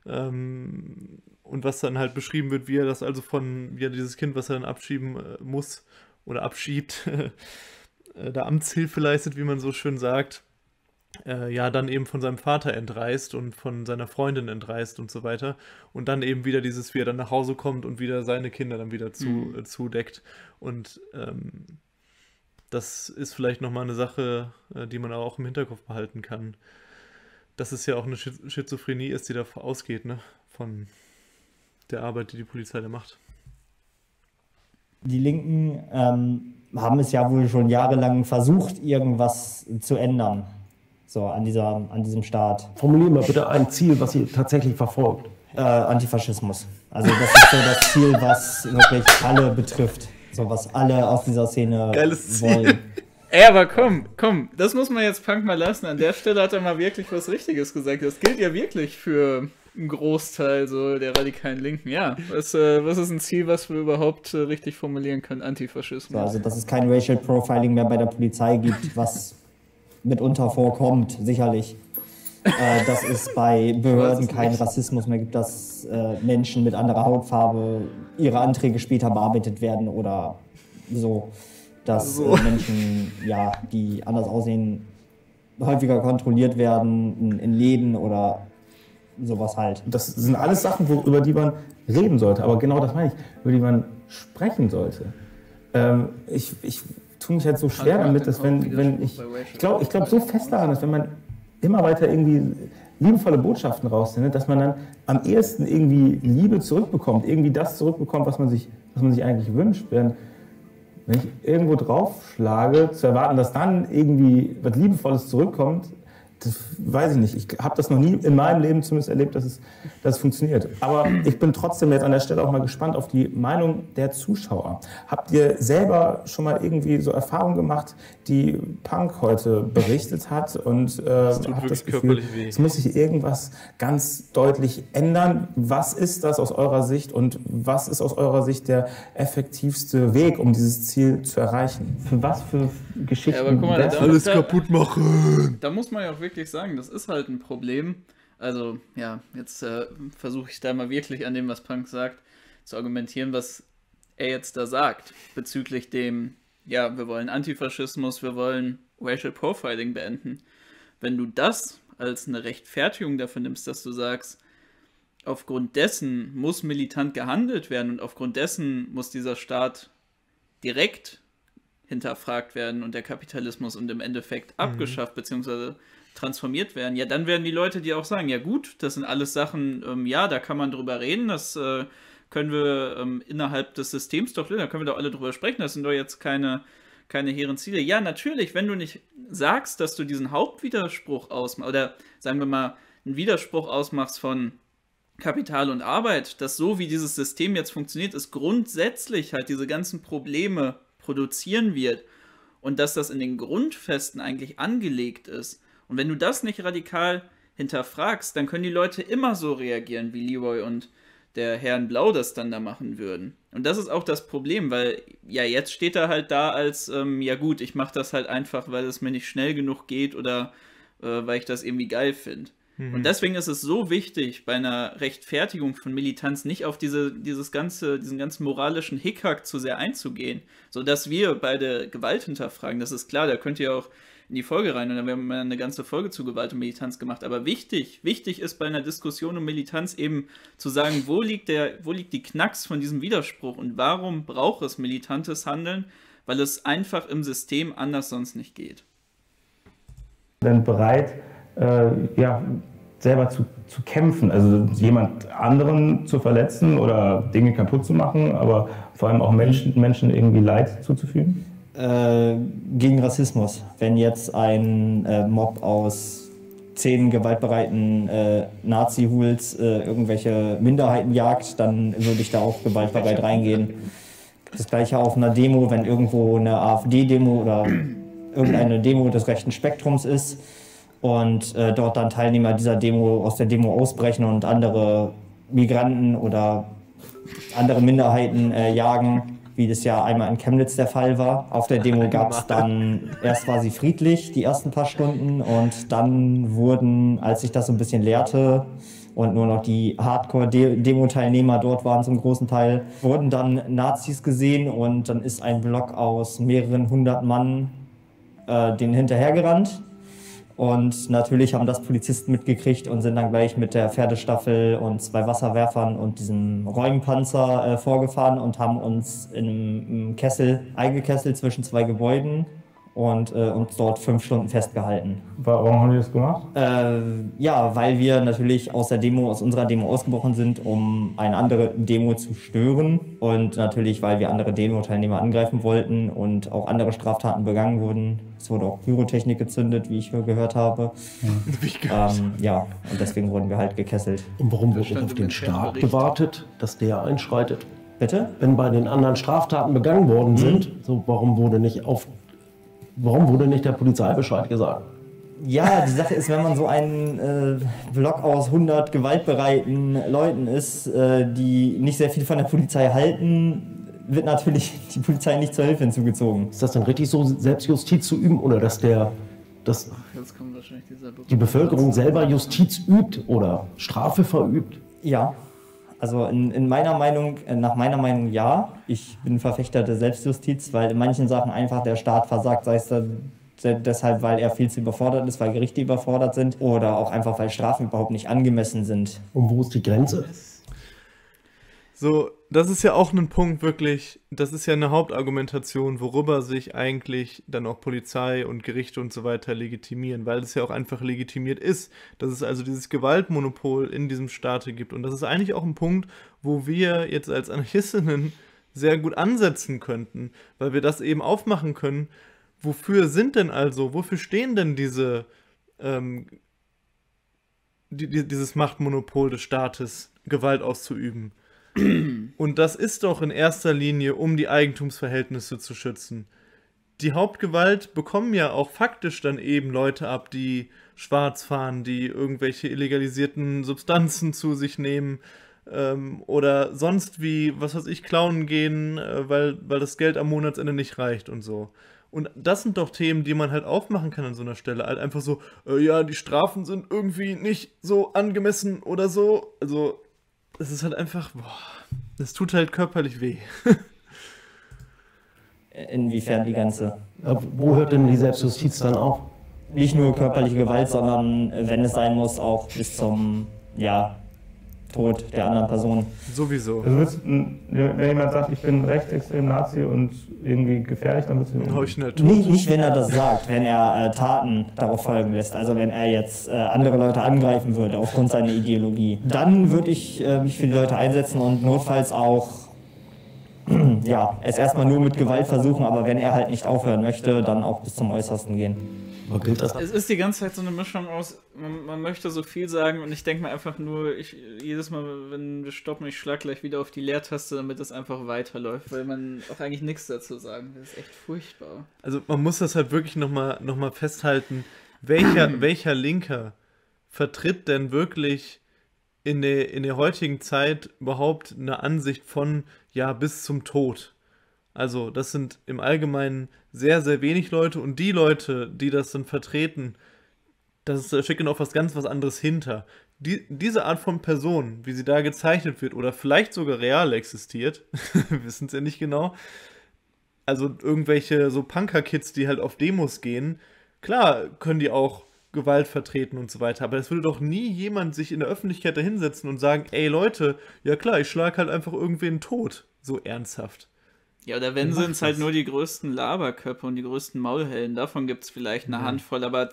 ähm, und was dann halt beschrieben wird, wie er das also von, wie er dieses Kind, was er dann abschieben äh, muss oder abschiebt, äh, da Amtshilfe leistet, wie man so schön sagt äh, ja dann eben von seinem Vater entreist und von seiner Freundin entreist und so weiter. Und dann eben wieder dieses, wie er dann nach Hause kommt und wieder seine Kinder dann wieder zu, mhm. äh, zudeckt. Und ähm, das ist vielleicht nochmal eine Sache, äh, die man auch im Hinterkopf behalten kann. Dass es ja auch eine Schizophrenie ist, die davon ausgeht, ne? Von der Arbeit, die die Polizei da macht. Die Linken ähm, haben es ja wohl schon jahrelang versucht, irgendwas zu ändern. So an, dieser, an diesem Staat. Formulieren mal bitte ein Ziel, was ihr tatsächlich verfolgt. Äh, Antifaschismus. Also das ist so das Ziel, was wirklich alle betrifft. So was alle aus dieser Szene Geiles wollen. Ziel. Ey, aber komm, komm, das muss man jetzt Punk mal lassen. An der Stelle hat er mal wirklich was Richtiges gesagt. Das gilt ja wirklich für einen Großteil so der radikalen Linken. Ja, was, äh, was ist ein Ziel, was wir überhaupt äh, richtig formulieren können? Antifaschismus. also, dass es kein Racial Profiling mehr bei der Polizei gibt, was mitunter vorkommt, sicherlich. äh, dass es bei Behörden keinen Rassismus mehr gibt, dass äh, Menschen mit anderer Hautfarbe ihre Anträge später bearbeitet werden oder so, dass so. Äh, Menschen, ja, die anders aussehen, häufiger kontrolliert werden in, in Läden oder sowas halt. Das sind alles Sachen, wo, über die man reden sollte, aber genau das meine ich, über die man sprechen sollte. Ähm, ich, ich tue mich halt so schwer damit, dass wenn, wenn ich, ich glaube ich glaub so fest daran, dass wenn man immer weiter irgendwie liebevolle Botschaften raussendet, dass man dann am ehesten irgendwie Liebe zurückbekommt, irgendwie das zurückbekommt, was man sich, was man sich eigentlich wünscht. Während wenn ich irgendwo draufschlage, zu erwarten, dass dann irgendwie was Liebevolles zurückkommt, das weiß ich nicht. Ich habe das noch nie in meinem Leben zumindest erlebt, dass es, dass es funktioniert. Aber ich bin trotzdem jetzt an der Stelle auch mal gespannt auf die Meinung der Zuschauer. Habt ihr selber schon mal irgendwie so Erfahrungen gemacht, die Punk heute berichtet hat und äh, habt das Gefühl, es muss sich irgendwas ganz deutlich ändern? Was ist das aus eurer Sicht und was ist aus eurer Sicht der effektivste Weg, um dieses Ziel zu erreichen? Für was für Geschichten? Ja, aber guck mal, da, alles kaputt machen. Da muss man ja auch wirklich wirklich sagen, das ist halt ein Problem. Also, ja, jetzt äh, versuche ich da mal wirklich an dem, was Punk sagt, zu argumentieren, was er jetzt da sagt, bezüglich dem, ja, wir wollen Antifaschismus, wir wollen Racial Profiling beenden. Wenn du das als eine Rechtfertigung dafür nimmst, dass du sagst, aufgrund dessen muss militant gehandelt werden und aufgrund dessen muss dieser Staat direkt hinterfragt werden und der Kapitalismus und im Endeffekt mhm. abgeschafft, beziehungsweise transformiert werden, ja, dann werden die Leute dir auch sagen, ja gut, das sind alles Sachen, ähm, ja, da kann man drüber reden, das äh, können wir ähm, innerhalb des Systems doch, da können wir doch alle drüber sprechen, das sind doch jetzt keine, keine hehren Ziele. Ja, natürlich, wenn du nicht sagst, dass du diesen Hauptwiderspruch ausmachst, oder sagen wir mal, einen Widerspruch ausmachst von Kapital und Arbeit, dass so wie dieses System jetzt funktioniert, es grundsätzlich halt diese ganzen Probleme produzieren wird und dass das in den Grundfesten eigentlich angelegt ist, und wenn du das nicht radikal hinterfragst, dann können die Leute immer so reagieren, wie Leroy und der Herrn Blau das dann da machen würden. Und das ist auch das Problem, weil ja, jetzt steht er halt da als, ähm, ja gut, ich mache das halt einfach, weil es mir nicht schnell genug geht oder äh, weil ich das irgendwie geil finde. Mhm. Und deswegen ist es so wichtig, bei einer Rechtfertigung von Militanz nicht auf diese, dieses ganze, diesen ganzen moralischen Hickhack zu sehr einzugehen, sodass wir beide Gewalt hinterfragen. Das ist klar, da könnt ihr auch in die Folge rein und dann haben wir eine ganze Folge zu Gewalt und Militanz gemacht. Aber wichtig, wichtig ist bei einer Diskussion um Militanz eben zu sagen, wo liegt der, wo liegt die Knacks von diesem Widerspruch und warum braucht es militantes Handeln? Weil es einfach im System anders sonst nicht geht. Denn bereit, äh, ja, selber zu, zu kämpfen, also jemand anderen zu verletzen oder Dinge kaputt zu machen, aber vor allem auch Menschen, Menschen irgendwie Leid zuzufügen? Äh, gegen Rassismus. Wenn jetzt ein äh, Mob aus zehn gewaltbereiten äh, Nazi-Hools äh, irgendwelche Minderheiten jagt, dann würde ich da auch gewaltbereit reingehen. Das gleiche auf einer Demo, wenn irgendwo eine AfD-Demo oder irgendeine Demo des rechten Spektrums ist und äh, dort dann Teilnehmer dieser Demo aus der Demo ausbrechen und andere Migranten oder andere Minderheiten äh, jagen, wie das ja einmal in Chemnitz der Fall war. Auf der Demo gab es dann, erst war sie friedlich, die ersten paar Stunden, und dann wurden, als sich das so ein bisschen leerte und nur noch die Hardcore-Demo-Teilnehmer dort waren zum großen Teil, wurden dann Nazis gesehen und dann ist ein Block aus mehreren hundert Mann äh, denen hinterhergerannt. Und natürlich haben das Polizisten mitgekriegt und sind dann gleich mit der Pferdestaffel und zwei Wasserwerfern und diesem Räumpanzer äh, vorgefahren und haben uns in einem Kessel eingekesselt zwischen zwei Gebäuden und äh, uns dort fünf Stunden festgehalten. Warum haben die das gemacht? Äh, ja, weil wir natürlich aus der Demo, aus unserer Demo ausgebrochen sind, um eine andere Demo zu stören und natürlich, weil wir andere Demo-Teilnehmer angreifen wollten und auch andere Straftaten begangen wurden. Es wurde auch Pyrotechnik gezündet, wie ich gehört habe. Ja, ähm, ja und deswegen wurden wir halt gekesselt. Und warum wird nicht auf den Staat gewartet, dass der einschreitet? Bitte? Wenn bei den anderen Straftaten begangen worden mhm. sind, so warum wurde nicht auf Warum wurde nicht der Polizei Bescheid gesagt? Ja, die Sache ist, wenn man so ein äh, Block aus 100 gewaltbereiten Leuten ist, äh, die nicht sehr viel von der Polizei halten, wird natürlich die Polizei nicht zur Hilfe hinzugezogen. Ist das dann richtig so, Selbstjustiz zu üben oder dass der dass die Bevölkerung selber Justiz übt oder Strafe verübt? Ja, also in, in, meiner Meinung, äh, nach meiner Meinung ja. Ich bin Verfechter der Selbstjustiz, weil in manchen Sachen einfach der Staat versagt, sei es dann deshalb, weil er viel zu überfordert ist, weil Gerichte überfordert sind oder auch einfach, weil Strafen überhaupt nicht angemessen sind. Und wo ist die Grenze? So, das ist ja auch ein Punkt wirklich, das ist ja eine Hauptargumentation, worüber sich eigentlich dann auch Polizei und Gerichte und so weiter legitimieren, weil es ja auch einfach legitimiert ist, dass es also dieses Gewaltmonopol in diesem Staate gibt. Und das ist eigentlich auch ein Punkt, wo wir jetzt als Anarchistinnen sehr gut ansetzen könnten, weil wir das eben aufmachen können. Wofür sind denn also, wofür stehen denn diese, ähm, die, die, dieses Machtmonopol des Staates, Gewalt auszuüben? Und das ist doch in erster Linie, um die Eigentumsverhältnisse zu schützen. Die Hauptgewalt bekommen ja auch faktisch dann eben Leute ab, die schwarz fahren, die irgendwelche illegalisierten Substanzen zu sich nehmen ähm, oder sonst wie, was weiß ich, klauen gehen, äh, weil, weil das Geld am Monatsende nicht reicht und so. Und das sind doch Themen, die man halt aufmachen kann an so einer Stelle. Halt einfach so, äh, ja, die Strafen sind irgendwie nicht so angemessen oder so. Also es ist halt einfach, boah, es tut halt körperlich weh. Inwiefern die ganze. Wo hört denn die Selbstjustiz dann auf? Nicht nur körperliche Gewalt, sondern wenn es sein muss, auch bis zum, ja, Tod der anderen Person. Sowieso. Also willst, wenn jemand sagt, ich bin rechtsextrem Nazi und irgendwie gefährlich, dann würdest du ihn nicht, nicht, nicht, wenn er das sagt, wenn er äh, Taten darauf folgen lässt. Also wenn er jetzt äh, andere Leute angreifen würde aufgrund seiner Ideologie. Dann würde ich äh, mich für die Leute einsetzen und notfalls auch ja, es erstmal nur mit Gewalt versuchen, aber wenn er halt nicht aufhören möchte, dann auch bis zum Äußersten gehen. Das? Es ist die ganze Zeit so eine Mischung aus, man, man möchte so viel sagen und ich denke mir einfach nur, ich, jedes Mal, wenn wir stoppen, ich schlage gleich wieder auf die Leertaste, damit es einfach weiterläuft, weil man auch eigentlich nichts dazu sagen will. Das ist echt furchtbar. Also man muss das halt wirklich nochmal noch mal festhalten, welcher, welcher Linker vertritt denn wirklich in der, in der heutigen Zeit überhaupt eine Ansicht von, ja, bis zum Tod? Also, das sind im Allgemeinen sehr, sehr wenig Leute und die Leute, die das dann vertreten, das ist, steckt noch was ganz was anderes hinter. Die, diese Art von Person, wie sie da gezeichnet wird oder vielleicht sogar real existiert, wissen es ja nicht genau. Also irgendwelche so Punker-Kids, die halt auf Demos gehen, klar können die auch Gewalt vertreten und so weiter, aber es würde doch nie jemand sich in der Öffentlichkeit dahinsetzen und sagen, ey Leute, ja klar, ich schlag halt einfach irgendwen tot, so ernsthaft. Ja, oder wenn sind es halt nur die größten Laberköpfe und die größten Maulhellen, davon gibt es vielleicht eine ja. Handvoll, aber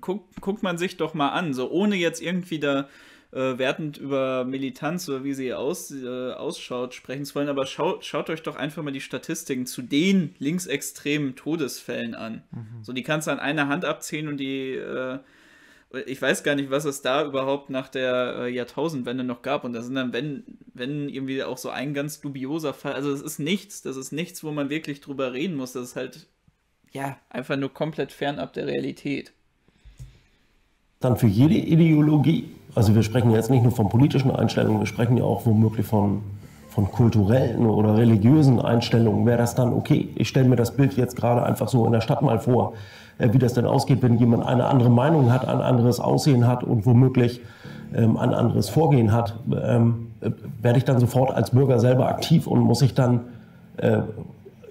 guckt, guckt man sich doch mal an, so ohne jetzt irgendwie da äh, wertend über Militanz oder wie sie aus, äh, ausschaut sprechen zu wollen, aber schaut, schaut euch doch einfach mal die Statistiken zu den linksextremen Todesfällen an. Mhm. So, die kannst du an einer Hand abzählen und die äh, ich weiß gar nicht, was es da überhaupt nach der äh, Jahrtausendwende noch gab. Und da sind dann, wenn, wenn irgendwie auch so ein ganz dubioser Fall. Also, es ist nichts, das ist nichts, wo man wirklich drüber reden muss. Das ist halt, ja, einfach nur komplett fernab der Realität. Dann für jede Ideologie, also wir sprechen jetzt nicht nur von politischen Einstellungen, wir sprechen ja auch womöglich von, von kulturellen oder religiösen Einstellungen, wäre das dann okay. Ich stelle mir das Bild jetzt gerade einfach so in der Stadt mal vor wie das denn ausgeht, wenn jemand eine andere Meinung hat, ein anderes Aussehen hat und womöglich ähm, ein anderes Vorgehen hat, ähm, äh, werde ich dann sofort als Bürger selber aktiv und muss ich dann äh,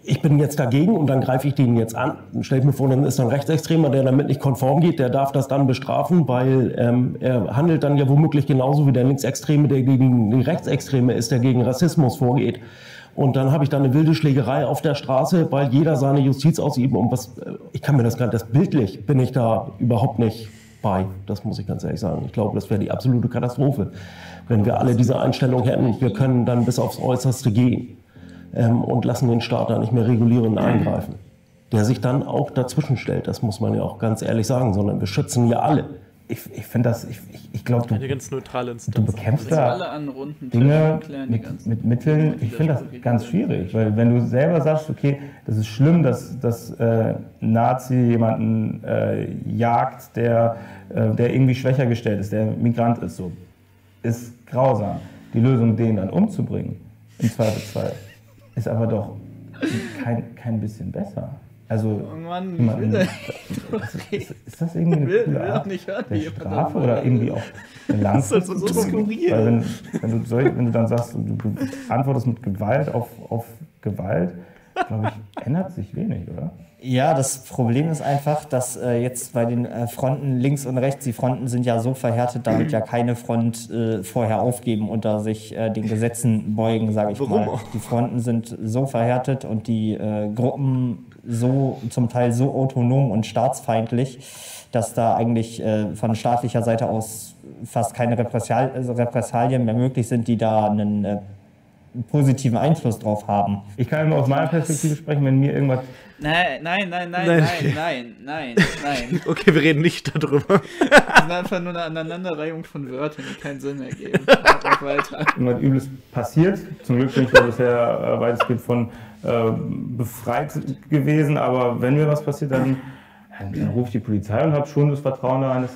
ich bin jetzt dagegen und dann greife ich den jetzt an. Stell ich mir vor, dann ist ein Rechtsextremer, der damit nicht konform geht, der darf das dann bestrafen, weil ähm, er handelt dann ja womöglich genauso wie der Linksextreme, der gegen die Rechtsextreme ist, der gegen Rassismus vorgeht. Und dann habe ich da eine wilde Schlägerei auf der Straße, weil jeder seine Justiz ausübt. Und was, äh, ich kann mir das gar nicht, das bildlich bin ich da überhaupt nicht bei. Das muss ich ganz ehrlich sagen. Ich glaube, das wäre die absolute Katastrophe, wenn wir alle diese Einstellung hätten. Wir können dann bis aufs Äußerste gehen ähm, und lassen den Staat da nicht mehr regulierend eingreifen. Der sich dann auch dazwischen stellt, das muss man ja auch ganz ehrlich sagen, sondern wir schützen ja alle. Ich, ich finde das, ich, ich, ich glaube, du, du bekämpfst da Dinge mit, mit Mitteln, ich finde das ganz schwierig, weil wenn du selber sagst, okay, das ist schlimm, dass, dass äh, Nazi jemanden äh, jagt, der, äh, der irgendwie schwächer gestellt ist, der Migrant ist, so, ist grausam. Die Lösung, den dann umzubringen, im Zweifelsfall, ist aber doch kein, kein bisschen besser. Also, oh Mann, jemanden, ist, ist, das irgendwie eine will, coole Art nicht hören, der Strafe oder irgendwie auch eine? Das ist so skurril. Weil wenn, wenn, du, wenn du dann sagst, du antwortest mit Gewalt auf, auf Gewalt, glaube ich, ändert sich wenig, oder? Ja, das Problem ist einfach, dass äh, jetzt bei den äh, Fronten links und rechts, die Fronten sind ja so verhärtet, damit ja keine Front äh, vorher aufgeben und da sich äh, den Gesetzen beugen, sage ich Warum? mal. Die Fronten sind so verhärtet und die äh, Gruppen so zum Teil so autonom und staatsfeindlich, dass da eigentlich äh, von staatlicher Seite aus fast keine Repressal Repressalien mehr möglich sind, die da einen positiven Einfluss drauf haben. Ich kann nur aus meiner Perspektive sprechen, wenn mir irgendwas Nein, nein, nein, nein, nein, nein, nein, nein. Okay, wir reden nicht darüber. Das sind einfach nur eine Aneinanderreihung von Wörtern, die keinen Sinn ergeben. weiter. Irgendwas Übles passiert. Zum Glück bin ich da bisher äh, weitestgehend von äh, befreit gewesen, aber wenn mir was passiert, dann, dann rufe ich die Polizei und habe schon das Vertrauen daran, dass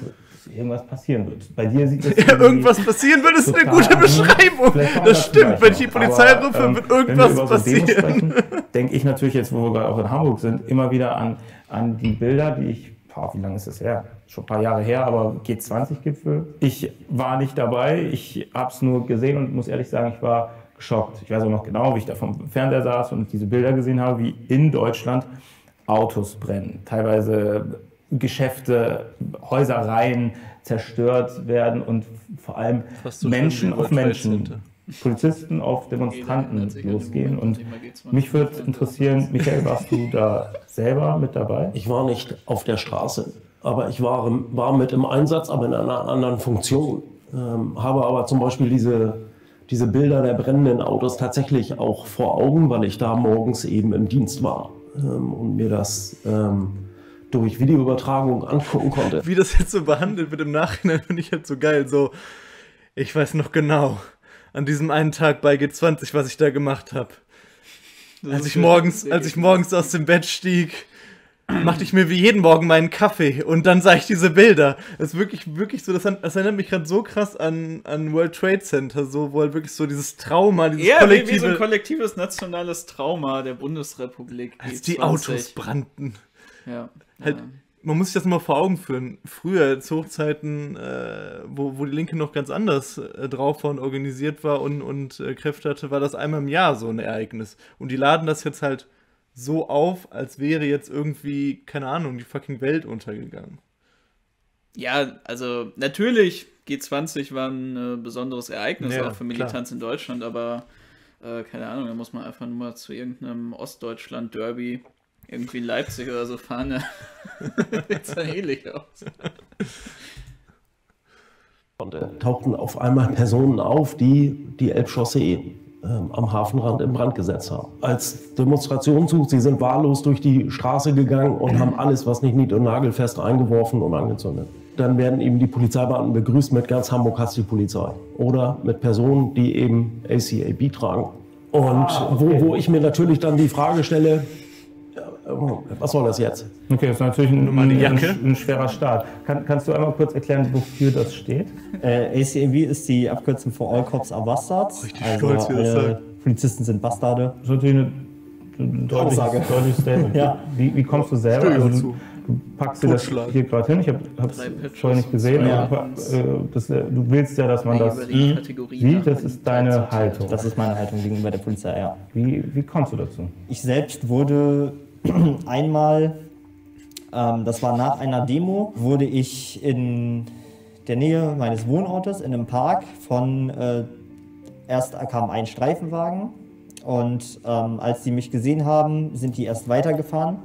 irgendwas passieren wird. Bei dir sieht es ja, irgendwas passieren wird, ist eine gute Beschreibung. Das stimmt, wenn ich die Polizei rufe, ähm, wird irgendwas so passieren. Denke ich natürlich jetzt, wo wir gerade auch in Hamburg sind, immer wieder an, an die Bilder, die ich, wie lange ist das her? Schon ein paar Jahre her, aber G20-Gipfel. Ich war nicht dabei, ich habe es nur gesehen und muss ehrlich sagen, ich war geschockt. Ich weiß auch noch genau, wie ich da vom Fernseher saß und diese Bilder gesehen habe, wie in Deutschland Autos brennen, teilweise Geschäfte, Häusereien zerstört werden und vor allem so Menschen auf Menschen, Polizisten auf Demonstranten losgehen. Und mich würde interessieren, Michael, warst du da selber mit dabei? Ich war nicht auf der Straße, aber ich war, war mit im Einsatz, aber in einer anderen Funktion. Ähm, habe aber zum Beispiel diese, diese Bilder der brennenden Autos tatsächlich auch vor Augen, weil ich da morgens eben im Dienst war ähm, und mir das ähm, durch Videoübertragung angucken konnte. Wie das jetzt so behandelt wird im Nachhinein, finde ich halt so geil. So, ich weiß noch genau, an diesem einen Tag bei G20, was ich da gemacht habe. Als ich morgens, als ich morgens aus dem Bett stieg, machte ich mir wie jeden Morgen meinen Kaffee und dann sah ich diese Bilder. Das ist wirklich, wirklich so, das, das erinnert mich gerade so krass an, an World Trade Center, so, wo halt wirklich so dieses Trauma, dieses ja, kollektive... Wie, wie so ein kollektives nationales Trauma der Bundesrepublik. Als die Autos brannten. Ja halt, man muss sich das mal vor Augen führen. Früher, zu Hochzeiten, äh, wo, wo die Linke noch ganz anders äh, drauf war und organisiert war und, und äh, Kräfte hatte, war das einmal im Jahr so ein Ereignis. Und die laden das jetzt halt so auf, als wäre jetzt irgendwie, keine Ahnung, die fucking Welt untergegangen. Ja, also natürlich, G20 war ein äh, besonderes Ereignis ja, auch für Militanz klar. in Deutschland, aber äh, keine Ahnung, da muss man einfach nur mal zu irgendeinem Ostdeutschland-Derby irgendwie in Leipzig oder so fahren, ja. sieht dann ähnlich aus. Und äh, tauchten auf einmal Personen auf, die die Elbchaussee äh, am Hafenrand in Brand gesetzt haben. Als Demonstrationszug, sie sind wahllos durch die Straße gegangen und haben alles, was nicht nied- und nagelfest eingeworfen und angezündet. Dann werden eben die Polizeibeamten begrüßt mit ganz Hamburg hasst die Polizei. Oder mit Personen, die eben ACAB tragen. Und ah, okay. wo, wo ich mir natürlich dann die Frage stelle, was soll das jetzt? Okay, das ist natürlich ein, ein, ein, ein schwerer Start. Kann, kannst du einmal kurz erklären, wofür das steht? Äh, ACAB ist die Abkürzung für All Cops are Bastards. Richtig also, stolz, wie das sagt. Polizisten sind Bastarde. Das ist natürlich eine deutliches, deutliches Statement. ja. wie, wie kommst du selber? Also, du, Du packst dir das hier gerade hin. Ich habe es vorher nicht gesehen. Ja. Aber, äh, das, äh, du willst ja, dass man das. Wie? Das ist deine Haltung. Das ist meine Haltung gegenüber der Polizei, ja. Wie, wie kommst du dazu? Ich selbst wurde einmal, ähm, das war nach einer Demo, wurde ich in der Nähe meines Wohnortes in einem Park von, äh, erst kam ein Streifenwagen und ähm, als die mich gesehen haben, sind die erst weitergefahren.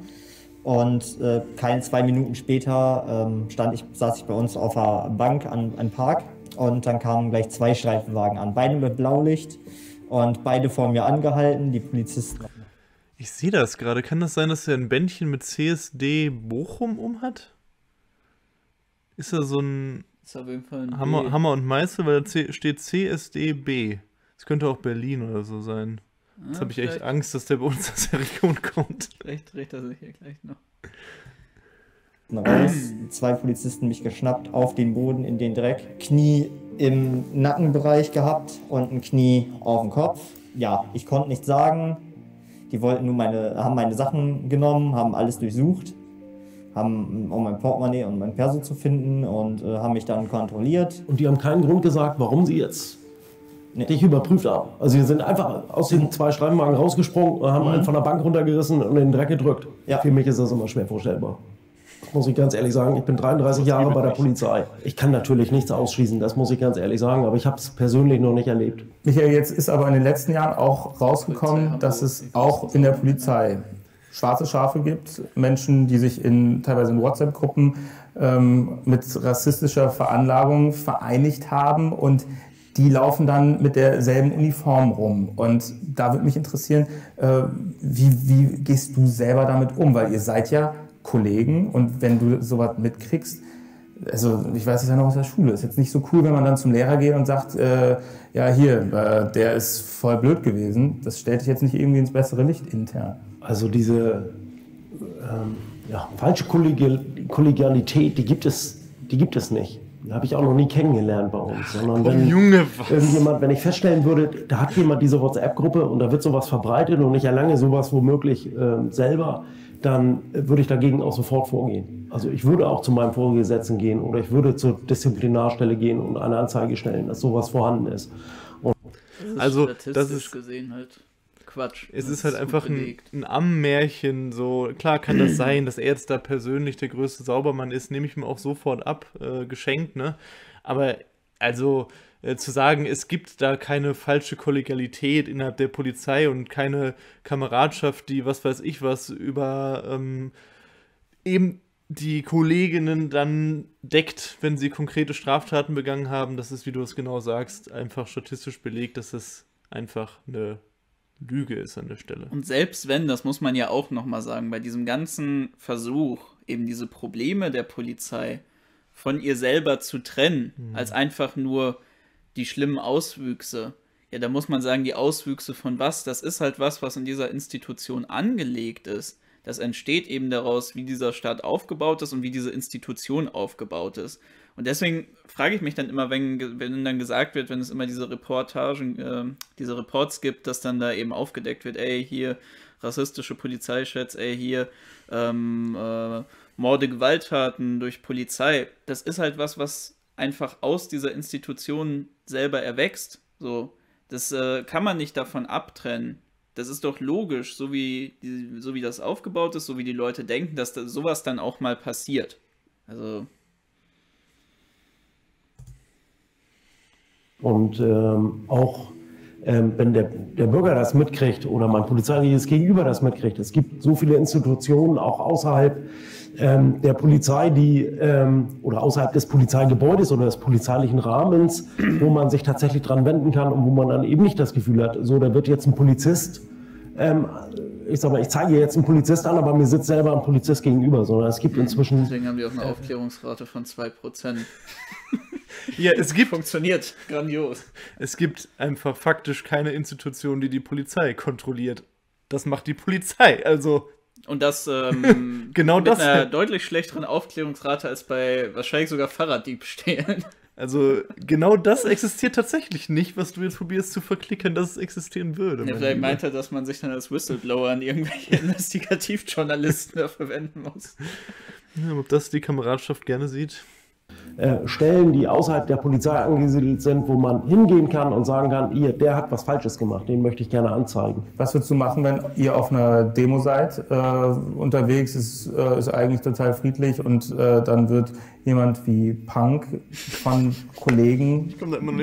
Und äh, keine zwei Minuten später ähm, stand ich, saß ich bei uns auf einer Bank an einem Park und dann kamen gleich zwei Streifenwagen an, beide mit Blaulicht und beide vor mir angehalten, die Polizisten. Ich sehe das gerade. Kann das sein, dass er ein Bändchen mit CSD Bochum umhat? Ist er so ein, ein Hammer, Hammer, und Meißel, weil da steht CSDB. Das könnte auch Berlin oder so sein. Jetzt ja, habe ich echt Angst, dass der bei uns aus der Region kommt. Vielleicht dreht er sich hier gleich noch. Raus, zwei Polizisten mich geschnappt, auf den Boden in den Dreck, Knie im Nackenbereich gehabt und ein Knie auf dem Kopf. Ja, ich konnte nichts sagen. Die wollten nur meine, haben meine Sachen genommen, haben alles durchsucht, haben, um mein Portemonnaie und mein Perso zu finden und äh, haben mich dann kontrolliert. Und die haben keinen Grund gesagt, warum sie jetzt nee. dich überprüft haben. Also sie sind einfach aus den zwei Streifenwagen rausgesprungen, haben mhm. einen von der Bank runtergerissen und in den Dreck gedrückt. Ja. Für mich ist das immer schwer vorstellbar. Muss ich ganz ehrlich sagen, ich bin 33 Jahre bei der Polizei. Ich kann natürlich nichts ausschließen, das muss ich ganz ehrlich sagen, aber ich habe es persönlich noch nicht erlebt. Michael, jetzt ist aber in den letzten Jahren auch rausgekommen, dass es auch in der Polizei schwarze Schafe gibt, Menschen, die sich in teilweise in WhatsApp-Gruppen ähm, mit rassistischer Veranlagung vereinigt haben und die laufen dann mit derselben Uniform rum. Und da würde mich interessieren, äh, wie, wie gehst du selber damit um? Weil ihr seid ja Kollegen und wenn du sowas mitkriegst, also ich weiß es ja noch aus der Schule, ist jetzt nicht so cool, wenn man dann zum Lehrer geht und sagt, äh, ja hier, äh, der ist voll blöd gewesen. Das stellt dich jetzt nicht irgendwie ins bessere Licht intern. Also diese ähm, ja, falsche Kollegialität, die gibt es, die gibt es nicht habe ich auch noch nie kennengelernt bei uns. Sondern wenn oh, Junge, was? irgendjemand, wenn ich feststellen würde, da hat jemand diese WhatsApp-Gruppe und da wird sowas verbreitet und ich erlange sowas womöglich äh, selber, dann würde ich dagegen auch sofort vorgehen. Also ich würde auch zu meinem Vorgesetzten gehen oder ich würde zur Disziplinarstelle gehen und eine Anzeige stellen, dass sowas vorhanden ist. Und also das ist gesehen halt Quatsch. Es ist halt einfach ein, ein Ammärchen, so. Klar kann das sein, dass er jetzt da persönlich der größte Saubermann ist, nehme ich ihm auch sofort ab, äh, geschenkt, ne? Aber, also, äh, zu sagen, es gibt da keine falsche Kollegialität innerhalb der Polizei und keine Kameradschaft, die, was weiß ich was, über ähm, eben die Kolleginnen dann deckt, wenn sie konkrete Straftaten begangen haben, das ist, wie du es genau sagst, einfach statistisch belegt, dass es einfach eine Lüge ist an der Stelle. Und selbst wenn, das muss man ja auch nochmal sagen, bei diesem ganzen Versuch, eben diese Probleme der Polizei von ihr selber zu trennen, mhm. als einfach nur die schlimmen Auswüchse, ja, da muss man sagen, die Auswüchse von was, das ist halt was, was in dieser Institution angelegt ist. Das entsteht eben daraus, wie dieser Staat aufgebaut ist und wie diese Institution aufgebaut ist. Und deswegen frage ich mich dann immer, wenn, wenn dann gesagt wird, wenn es immer diese Reportagen, äh, diese Reports gibt, dass dann da eben aufgedeckt wird, ey, hier rassistische Polizeichats, ey, hier ähm, äh, Morde, Gewalttaten durch Polizei. Das ist halt was, was einfach aus dieser Institution selber erwächst. So, das äh, kann man nicht davon abtrennen. Das ist doch logisch, so wie, die, so wie das aufgebaut ist, so wie die Leute denken, dass da sowas dann auch mal passiert. Also, Und ähm, auch ähm, wenn der, der Bürger das mitkriegt oder mein polizeiliches Gegenüber das mitkriegt, es gibt so viele Institutionen auch außerhalb ähm, der Polizei, die ähm, oder außerhalb des Polizeigebäudes oder des polizeilichen Rahmens, wo man sich tatsächlich dran wenden kann und wo man dann eben nicht das Gefühl hat, so da wird jetzt ein Polizist ähm, ich sag mal, ich zeige jetzt einen Polizist an, aber mir sitzt selber ein Polizist gegenüber, sondern es gibt inzwischen. Deswegen haben wir auch eine Aufklärungsrate von 2%. ja, es gibt. Funktioniert grandios. Es gibt einfach faktisch keine Institution, die die Polizei kontrolliert. Das macht die Polizei. Also. Und das ähm, genau mit das einer deutlich schlechteren Aufklärungsrate als bei wahrscheinlich sogar Fahrraddiebstählen. Also genau das existiert tatsächlich nicht, was du jetzt probierst zu verklickern, dass es existieren würde. Ja, vielleicht meint er, dass man sich dann als Whistleblower an irgendwelche Investigativjournalisten da verwenden muss. Ja, ob das die Kameradschaft gerne sieht. Äh, Stellen, die außerhalb der Polizei angesiedelt sind, wo man hingehen kann und sagen kann, ihr, der hat was Falsches gemacht, den möchte ich gerne anzeigen. Was würdest du machen, wenn ihr auf einer Demo seid, äh, unterwegs, ist, äh, ist eigentlich total friedlich und äh, dann wird jemand wie Punk von Kollegen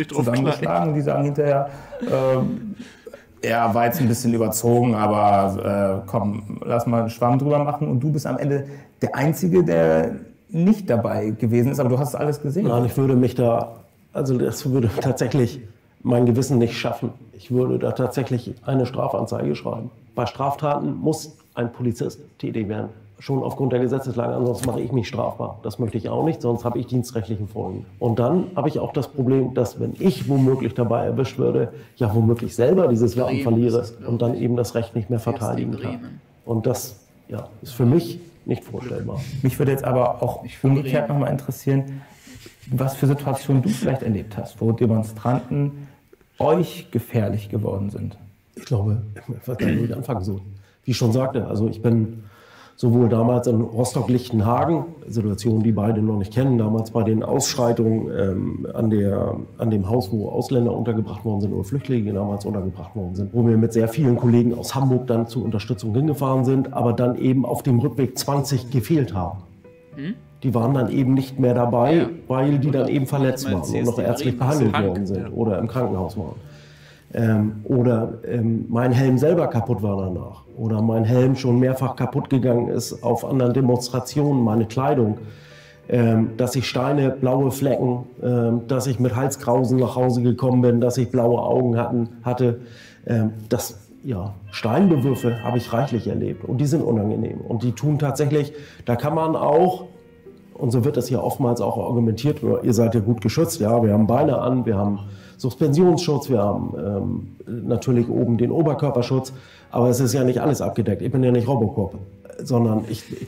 zusammengeschlagen die sagen hinterher, äh, er war jetzt ein bisschen überzogen, aber äh, komm, lass mal einen Schwamm drüber machen und du bist am Ende der Einzige, der nicht dabei gewesen ist, aber du hast alles gesehen. Nein, ich würde mich da, also das würde tatsächlich mein Gewissen nicht schaffen. Ich würde da tatsächlich eine Strafanzeige schreiben. Bei Straftaten muss ein Polizist tätig werden. Schon aufgrund der Gesetzeslage, ansonsten mache ich mich strafbar. Das möchte ich auch nicht, sonst habe ich dienstrechtlichen Folgen. Und dann habe ich auch das Problem, dass wenn ich womöglich dabei erwischt würde, ja womöglich selber dieses Wappen verliere und dann eben das Recht nicht mehr verteidigen kann. Und das ja, ist für mich nicht vorstellbar. Mich würde jetzt aber auch umgekehrt nochmal interessieren, was für Situationen du vielleicht erlebt hast, wo Demonstranten euch gefährlich geworden sind. Ich glaube, ich weiß gar nicht, wo ich anfangen soll. Wie ich schon sagte, also ich bin sowohl damals in Rostock-Lichtenhagen, Situation, die beide noch nicht kennen, damals bei den Ausschreitungen ähm, an, der, an dem Haus, wo Ausländer untergebracht worden sind oder Flüchtlinge damals untergebracht worden sind, wo wir mit sehr vielen Kollegen aus Hamburg dann zur Unterstützung hingefahren sind, aber dann eben auf dem Rückweg 20 gefehlt haben. Hm? Die waren dann eben nicht mehr dabei, ja. weil die dann eben verletzt waren und noch ärztlich behandelt worden sind oder im Krankenhaus waren. Ähm, oder ähm, mein Helm selber kaputt war danach. Oder mein Helm schon mehrfach kaputt gegangen ist auf anderen Demonstrationen, meine Kleidung. Ähm, dass ich Steine, blaue Flecken, ähm, dass ich mit Halskrausen nach Hause gekommen bin, dass ich blaue Augen hatten, hatte. Ähm, das, ja, Steinbewürfe habe ich reichlich erlebt und die sind unangenehm. Und die tun tatsächlich, da kann man auch, und so wird das ja oftmals auch argumentiert, ihr seid ja gut geschützt, ja, wir haben Beine an, wir haben Suspensionsschutz, wir haben ähm, natürlich oben den Oberkörperschutz, aber es ist ja nicht alles abgedeckt. Ich bin ja nicht Robocop, sondern ich, ich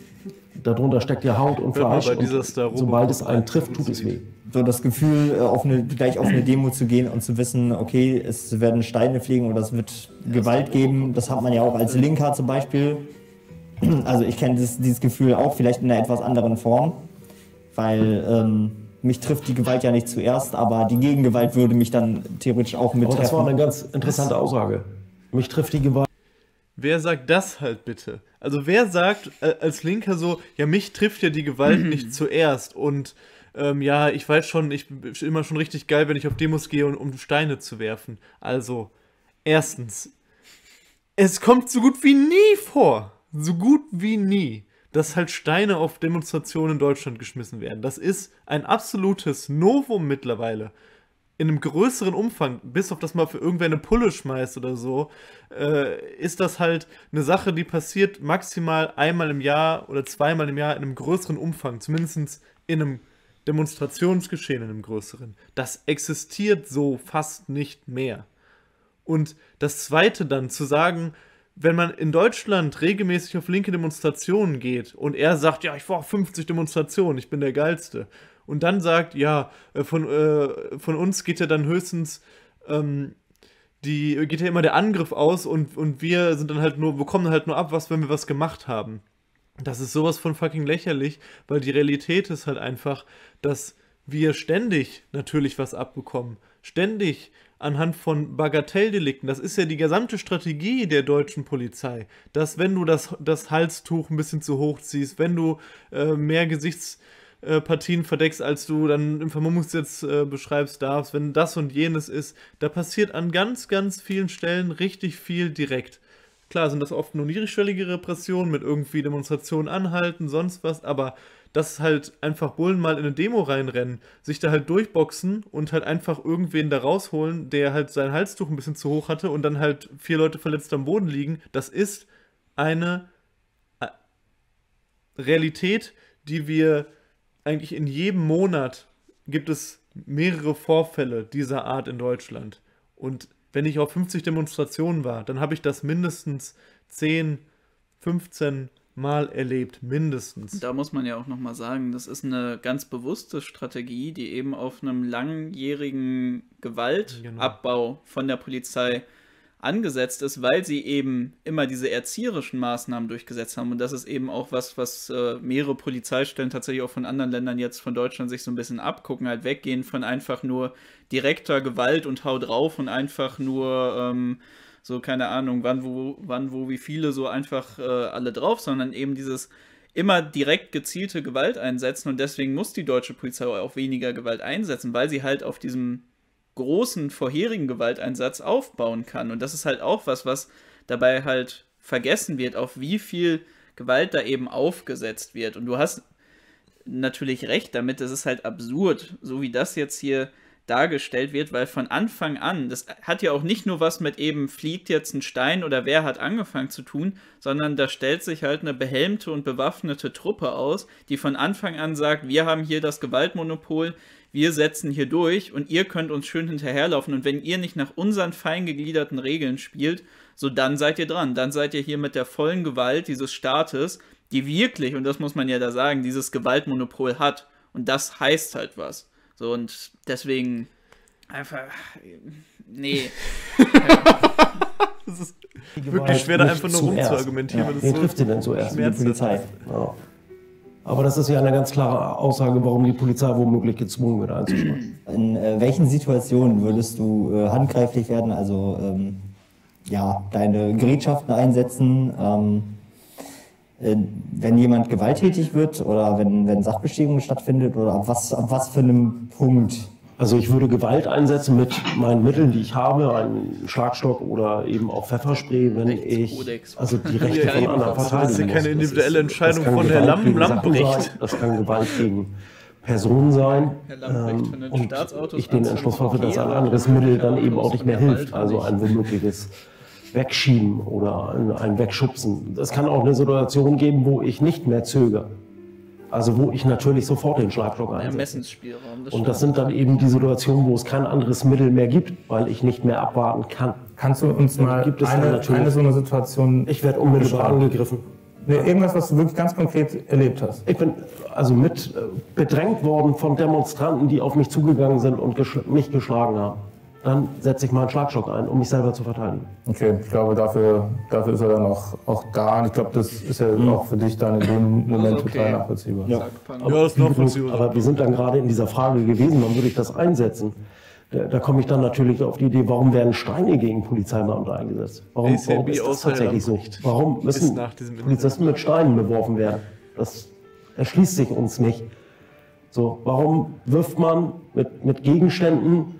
darunter steckt ja Haut und Fleisch. Und sobald es einen trifft, tut es weh. So das Gefühl, äh, auf eine, gleich auf eine Demo zu gehen und zu wissen, okay, es werden Steine fliegen oder es wird Gewalt geben, das hat man ja auch als Linker zum Beispiel. Also ich kenne dieses, dieses Gefühl auch, vielleicht in einer etwas anderen Form, weil ähm, mich trifft die Gewalt ja nicht zuerst, aber die Gegengewalt würde mich dann theoretisch auch mit. Aber das war eine ganz interessante Aussage. Mich trifft die Gewalt. Wer sagt das halt bitte? Also wer sagt äh, als Linker so, ja, mich trifft ja die Gewalt nicht zuerst und ähm, ja, ich weiß schon, ich bin immer schon richtig geil, wenn ich auf Demos gehe, um, um Steine zu werfen. Also, erstens, es kommt so gut wie nie vor, so gut wie nie, dass halt Steine auf Demonstrationen in Deutschland geschmissen werden. Das ist ein absolutes Novum mittlerweile. In einem größeren Umfang, bis auf das mal für irgendwer eine Pulle schmeißt oder so, äh, ist das halt eine Sache, die passiert maximal einmal im Jahr oder zweimal im Jahr in einem größeren Umfang, zumindest in einem Demonstrationsgeschehen in einem größeren. Das existiert so fast nicht mehr. Und das Zweite dann zu sagen, wenn man in Deutschland regelmäßig auf linke Demonstrationen geht und er sagt, ja, ich war auf 50 Demonstrationen, ich bin der Geilste, und dann sagt, ja, äh, von, äh, von uns geht ja dann höchstens, ähm, die, geht ja immer der Angriff aus und, und wir sind dann halt nur, bekommen halt nur ab, was, wenn wir was gemacht haben. Das ist sowas von fucking lächerlich, weil die Realität ist halt einfach, dass wir ständig natürlich was abbekommen. Ständig anhand von Bagatelldelikten. Das ist ja die gesamte Strategie der deutschen Polizei, dass wenn du das, das Halstuch ein bisschen zu hoch ziehst, wenn du äh, mehr Gesichtspartien verdeckst, als du dann im Vermummungsgesetz äh, beschreibst darfst, wenn das und jenes ist, da passiert an ganz, ganz vielen Stellen richtig viel direkt. Klar sind das oft nur niedrigschwellige Repressionen mit irgendwie Demonstrationen anhalten, sonst was, aber dass halt einfach Bullen mal in eine Demo reinrennen, sich da halt durchboxen und halt einfach irgendwen da rausholen, der halt sein Halstuch ein bisschen zu hoch hatte und dann halt vier Leute verletzt am Boden liegen, das ist eine äh, Realität, die wir eigentlich in jedem Monat gibt es mehrere Vorfälle dieser Art in Deutschland. Und wenn ich auf 50 Demonstrationen war, dann habe ich das mindestens 10, 15 Mal erlebt, mindestens. Da muss man ja auch nochmal sagen, das ist eine ganz bewusste Strategie, die eben auf einem langjährigen Gewaltabbau genau. von der Polizei angesetzt ist, weil sie eben immer diese erzieherischen Maßnahmen durchgesetzt haben. Und das ist eben auch was, was äh, mehrere Polizeistellen tatsächlich auch von anderen Ländern jetzt von Deutschland sich so ein bisschen abgucken, halt weggehen von einfach nur direkter Gewalt und hau drauf und einfach nur ähm, so, keine Ahnung, wann, wo, wann, wo, wie viele so einfach äh, alle drauf, sondern eben dieses immer direkt gezielte Gewalt einsetzen und deswegen muss die deutsche Polizei auch weniger Gewalt einsetzen, weil sie halt auf diesem großen vorherigen Gewalteinsatz aufbauen kann. Und das ist halt auch was, was dabei halt vergessen wird, auf wie viel Gewalt da eben aufgesetzt wird. Und du hast natürlich recht damit, es ist halt absurd, so wie das jetzt hier dargestellt wird, weil von Anfang an, das hat ja auch nicht nur was mit eben fliegt jetzt ein Stein oder wer hat angefangen zu tun, sondern da stellt sich halt eine behelmte und bewaffnete Truppe aus, die von Anfang an sagt, wir haben hier das Gewaltmonopol, wir setzen hier durch und ihr könnt uns schön hinterherlaufen und wenn ihr nicht nach unseren fein gegliederten Regeln spielt, so dann seid ihr dran. Dann seid ihr hier mit der vollen Gewalt dieses Staates, die wirklich, und das muss man ja da sagen, dieses Gewaltmonopol hat. Und das heißt halt was. So und deswegen einfach, nee. das ist wirklich schwer, da einfach nur rumzuargumentieren. Ja. Wen trifft ihr denn zuerst? Die Polizei. Ja. Aber das ist ja eine ganz klare Aussage, warum die Polizei womöglich gezwungen wird einzuschreiten. In äh, welchen Situationen würdest du äh, handgreiflich werden, also ähm, ja, deine Gerätschaften einsetzen, ähm, äh, wenn jemand gewalttätig wird oder wenn, wenn Sachbeschädigung stattfindet oder ab was, ab was für einem Punkt also ich würde Gewalt einsetzen mit meinen Mitteln, die ich habe, einen Schlagstock oder eben auch Pfefferspray, wenn ich also die Rechte von anderen verteidigen Das ist ja keine individuelle Entscheidung von Herrn Lamm, Lamprecht. Das kann Gewalt gegen Personen sein. Ähm, und ich den Entschluss hoffe, dass ein anderes Mittel dann eben auch nicht mehr hilft. Also ein womögliches Wegschieben oder ein Wegschubsen. Es kann auch eine Situation geben, wo ich nicht mehr zögere. Also wo ich natürlich sofort den Schlagstock einsetze. Das und das sind dann eben die Situationen, wo es kein anderes Mittel mehr gibt, weil ich nicht mehr abwarten kann. Kannst du uns mal gibt es eine, eine so eine Situation... Ich werde unmittelbar angegriffen. Nee, irgendwas, was du wirklich ganz konkret erlebt hast. Ich bin also mit äh, bedrängt worden von Demonstranten, die auf mich zugegangen sind und geschl mich geschlagen haben dann setze ich mal einen Schlagstock ein, um mich selber zu verteidigen. Okay, ich glaube, dafür, dafür ist er dann auch, auch da. Und ich glaube, das ist ja mhm. auch für dich dann in dem Moment okay. total nachvollziehbar. Ja, aber, ja das ist nachvollziehbar. Aber wir sind dann gerade in dieser Frage gewesen, wann würde ich das einsetzen? Da, da komme ich dann natürlich auf die Idee, warum werden Steine gegen Polizeibeamte eingesetzt? Warum, warum ist das tatsächlich so? Warum müssen Polizisten mit Steinen beworfen werden? Das erschließt sich uns nicht. So, warum wirft man mit, mit Gegenständen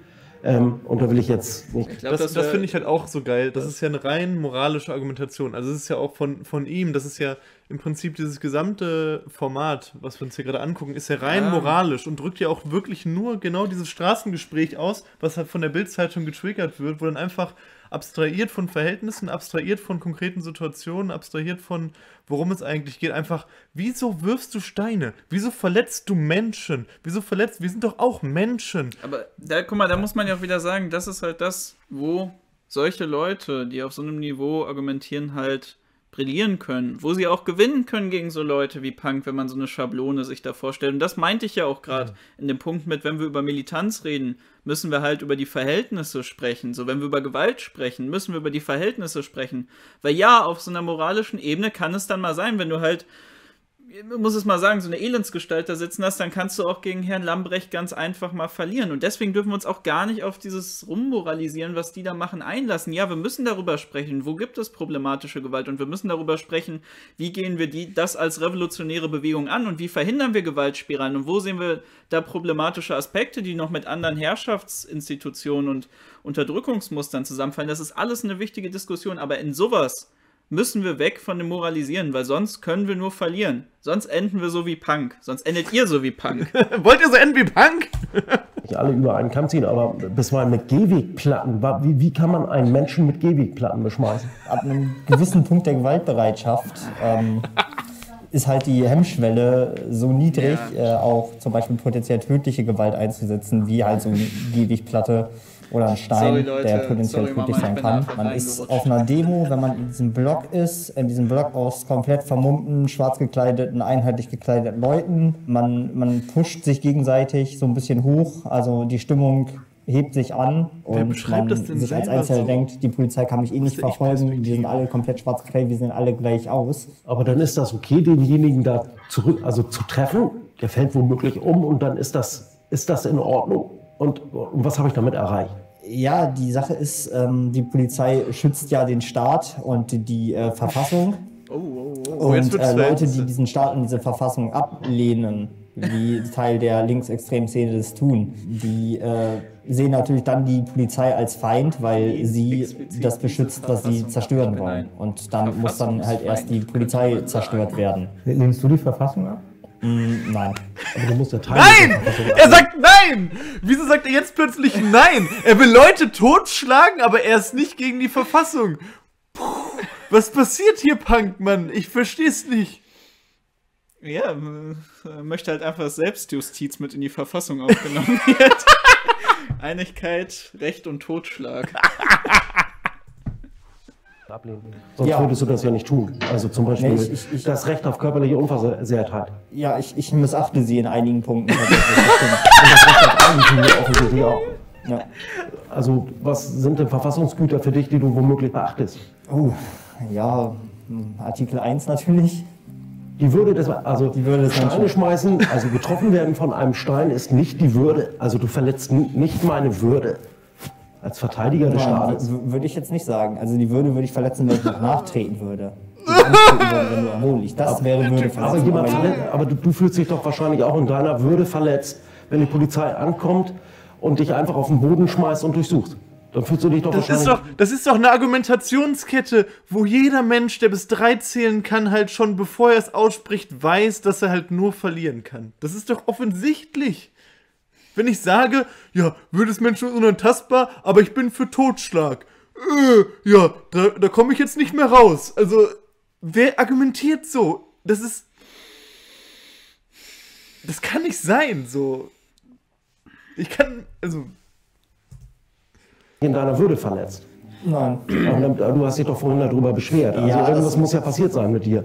ähm, und da will ich jetzt nicht. Ich glaub, das, das, das finde ich halt auch so geil. Das ist ja eine rein moralische Argumentation. Also es ist ja auch von, von ihm, das ist ja im Prinzip dieses gesamte Format, was wir uns hier gerade angucken, ist ja rein ja. moralisch und drückt ja auch wirklich nur genau dieses Straßengespräch aus, was halt von der Bildzeitung getriggert wird, wo dann einfach abstrahiert von Verhältnissen, abstrahiert von konkreten Situationen, abstrahiert von, worum es eigentlich geht. Einfach, wieso wirfst du Steine? Wieso verletzt du Menschen? Wieso verletzt, wir sind doch auch Menschen. Aber da, guck mal, da muss man ja auch wieder sagen, das ist halt das, wo solche Leute, die auf so einem Niveau argumentieren, halt brillieren können, wo sie auch gewinnen können gegen so Leute wie Punk, wenn man so eine Schablone sich da vorstellt. Und das meinte ich ja auch gerade ja. in dem Punkt mit, wenn wir über Militanz reden, müssen wir halt über die Verhältnisse sprechen. So, wenn wir über Gewalt sprechen, müssen wir über die Verhältnisse sprechen. Weil ja, auf so einer moralischen Ebene kann es dann mal sein, wenn du halt muss es mal sagen, so eine Elendsgestalt da sitzen hast, dann kannst du auch gegen Herrn Lambrecht ganz einfach mal verlieren. Und deswegen dürfen wir uns auch gar nicht auf dieses Rummoralisieren, was die da machen, einlassen. Ja, wir müssen darüber sprechen, wo gibt es problematische Gewalt und wir müssen darüber sprechen, wie gehen wir die, das als revolutionäre Bewegung an und wie verhindern wir Gewaltspiralen und wo sehen wir da problematische Aspekte, die noch mit anderen Herrschaftsinstitutionen und Unterdrückungsmustern zusammenfallen. Das ist alles eine wichtige Diskussion, aber in sowas müssen wir weg von dem Moralisieren, weil sonst können wir nur verlieren. Sonst enden wir so wie Punk. Sonst endet ihr so wie Punk. Wollt ihr so enden wie Punk? Nicht alle über einen Kamm ziehen, aber bisweilen mit Gehwegplatten. Wie, wie kann man einen Menschen mit Gehwegplatten beschmeißen? Ab einem gewissen Punkt der Gewaltbereitschaft ähm, ist halt die Hemmschwelle so niedrig, ja. äh, auch zum Beispiel potenziell tödliche Gewalt einzusetzen, wie halt so eine Gehwegplatte oder ein Stein, Sorry, Leute. der potenziell tödlich sein kann. Man ist auf einer Demo, wenn man in diesem Block ist, in diesem Block aus komplett vermummten, schwarz gekleideten, einheitlich gekleideten Leuten. Man, man pusht sich gegenseitig so ein bisschen hoch, also die Stimmung hebt sich an und man sich als Einzelner so? denkt, die Polizei kann mich eh nicht verfolgen, wir sind alle komplett schwarz gekleidet, wir sehen alle gleich aus. Aber dann ist das okay, denjenigen da zurück, also zu treffen, der fällt womöglich um und dann ist das, ist das in Ordnung. Und, und was habe ich damit erreicht? Ja, die Sache ist, ähm, die Polizei schützt ja den Staat und die äh, Verfassung. Oh, oh, oh. Und äh, Leute, die diesen Staat und diese Verfassung ablehnen, wie Teil der linksextremen Szene das tun, die äh, sehen natürlich dann die Polizei als Feind, weil sie das beschützt, was sie zerstören wollen. Und dann muss dann halt erst die Polizei zerstört werden. Lehnst du die Verfassung ab? Mm, nein. Aber du musst ja Teil Nein! Er sagt nein! Wieso sagt er jetzt plötzlich nein? Er will Leute totschlagen, aber er ist nicht gegen die Verfassung. Puh, was passiert hier, Punkmann? Ich versteh's nicht. Ja, möchte halt einfach Selbstjustiz mit in die Verfassung aufgenommen wird. Einigkeit, Recht und Totschlag. ablehnen. Sonst ja. würdest du das ja nicht tun. Also zum Beispiel nee, ich, ich, das Recht auf körperliche Unversehrtheit. Ja, ich, ich missachte sie in einigen Punkten. Und das Recht auf Eigentum offensichtlich auch. Ja. Also was sind denn Verfassungsgüter für dich, die du womöglich beachtest? Oh, ja, Artikel 1 natürlich. Die Würde des, also die Würde des Steine schmeißen, also getroffen werden von einem Stein ist nicht die Würde, also du verletzt nicht meine Würde als Verteidiger des Staates. Würde ich jetzt nicht sagen. Also die Würde würde ich verletzen, wenn ich noch nachtreten würde. wenn du am Boden liegst. Das wäre Würde verletzen. Aber, aber, verletzt, aber du, du fühlst dich doch wahrscheinlich auch in deiner Würde verletzt, wenn die Polizei ankommt und dich einfach auf den Boden schmeißt und durchsucht. Dann fühlst du dich doch das ist doch, das ist doch eine Argumentationskette, wo jeder Mensch, der bis drei zählen kann, halt schon bevor er es ausspricht, weiß, dass er halt nur verlieren kann. Das ist doch offensichtlich. Wenn ich sage, ja, würdes Menschen unantastbar, aber ich bin für Totschlag. Äh, ja, da, da komme ich jetzt nicht mehr raus. Also, wer argumentiert so? Das ist. Das kann nicht sein, so. Ich kann, also in deiner Würde verletzt. Nein. Du hast dich doch vorhin darüber beschwert. Also ja, irgendwas muss ja passiert sein mit dir.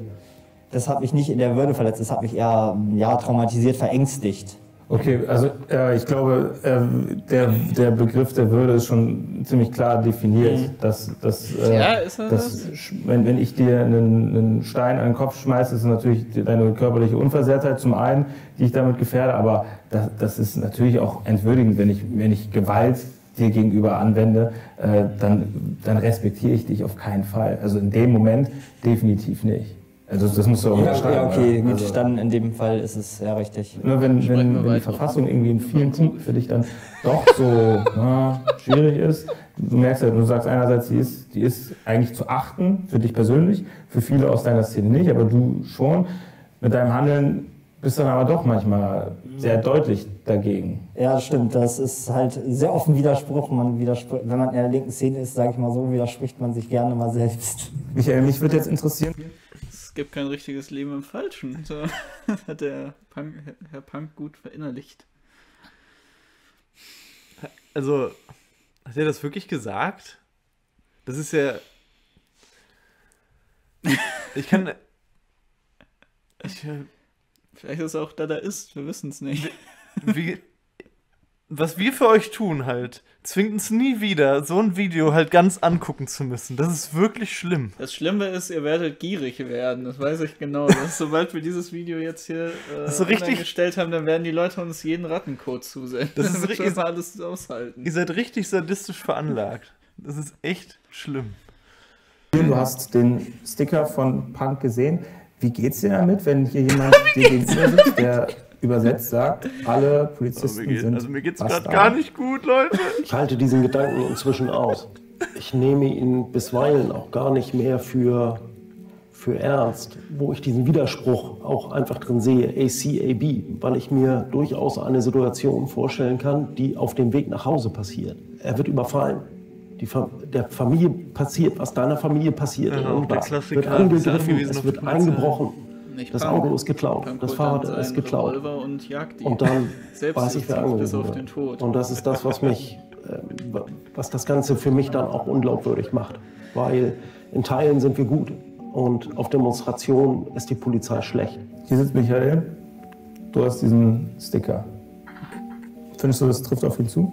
Das hat mich nicht in der Würde verletzt, das hat mich eher ja, traumatisiert, verängstigt. Okay, also äh, ich glaube, äh, der, der Begriff der Würde ist schon ziemlich klar definiert. Mhm. Dass, dass, äh, ja, ist er dass, das? Wenn, wenn ich dir einen, einen Stein an den Kopf schmeiße, ist es natürlich deine körperliche Unversehrtheit zum einen, die ich damit gefährde, aber das, das ist natürlich auch entwürdigend, wenn ich, wenn ich Gewalt dir gegenüber anwende, äh, dann, dann respektiere ich dich auf keinen Fall. Also in dem Moment definitiv nicht. Also das musst du auch ja, ja, okay, gut, also, dann in dem Fall ist es ja richtig. Nur wenn, wenn, wenn die Verfassung irgendwie in vielen Punkten für dich dann doch so na, schwierig ist, du merkst ja, du sagst einerseits, die ist, die ist eigentlich zu achten, für dich persönlich, für viele aus deiner Szene nicht, aber du schon. Mit deinem Handeln bist dann aber doch manchmal sehr deutlich dagegen. Ja, stimmt. Das ist halt sehr offen Widerspruch. Man widerspricht, wenn man in der linken Szene ist, sage ich mal so, widerspricht man sich gerne mal selbst. Michael, mich würde jetzt interessieren. Es gibt kein richtiges Leben im Falschen. So hat der Punk, Herr Punk gut verinnerlicht. Also, hat er das wirklich gesagt? Das ist ja. Ich kann. Ich, Vielleicht ist es auch da, da ist, wir wissen es nicht. Wie, was wir für euch tun halt, zwingt uns nie wieder, so ein Video halt ganz angucken zu müssen. Das ist wirklich schlimm. Das Schlimme ist, ihr werdet gierig werden, das weiß ich genau. Dass, sobald wir dieses Video jetzt hier äh, so richtig gestellt haben, dann werden die Leute uns jeden Rattencode zusenden. Das ist richtig alles aushalten. Ihr seid richtig sadistisch veranlagt. Das ist echt schlimm. Du hast den Sticker von Punk gesehen. Wie geht's dir damit, wenn hier jemand dir gegenüber sitzt, der übersetzt sagt, alle Polizisten also geht, sind. Also mir geht's gerade gar nicht gut, Leute. Ich halte diesen Gedanken inzwischen aus. Ich nehme ihn bisweilen auch gar nicht mehr für, für ernst, wo ich diesen Widerspruch auch einfach drin sehe, ACAB, weil ich mir durchaus eine Situation vorstellen kann, die auf dem Weg nach Hause passiert. Er wird überfallen. Die, der Familie passiert, was deiner Familie passiert. Ja, und das wird angegriffen, es wird eingebrochen. Nicht das Auto ist geklaut, das Fahrrad ist geklaut. Und, und, dann weiß ich, wer angegriffen wird. Und das ist das, was mich, äh, was das Ganze für mich dann auch unglaubwürdig macht. Weil in Teilen sind wir gut und auf Demonstrationen ist die Polizei schlecht. Hier sitzt Michael, du hast diesen Sticker. Findest du, das trifft auf ihn zu?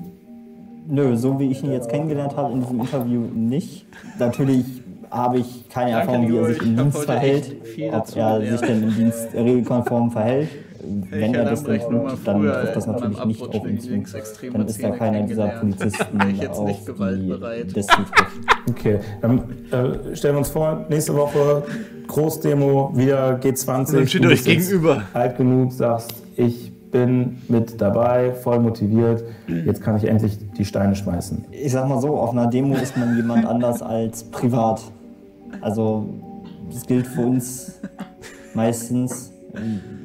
Nö, so wie ich ihn jetzt kennengelernt habe in diesem Interview nicht. Natürlich habe ich keine Danke, Erfahrung, wie er sich im Dienst verhält, ob er sich denn im Dienst regelkonform verhält. Wenn er das denn tut, dann trifft das natürlich nicht auf ihn zu. Dann ist er keiner dieser Polizisten, auf die das zutrifft. Okay, dann äh, stellen wir uns vor, nächste Woche Großdemo, wieder G20. Und dann steht euch gegenüber. Alt genug, sagst, ich bin mit dabei, voll motiviert. Jetzt kann ich endlich die Steine schmeißen. Ich sag mal so, auf einer Demo ist man jemand anders als privat. Also das gilt für uns meistens.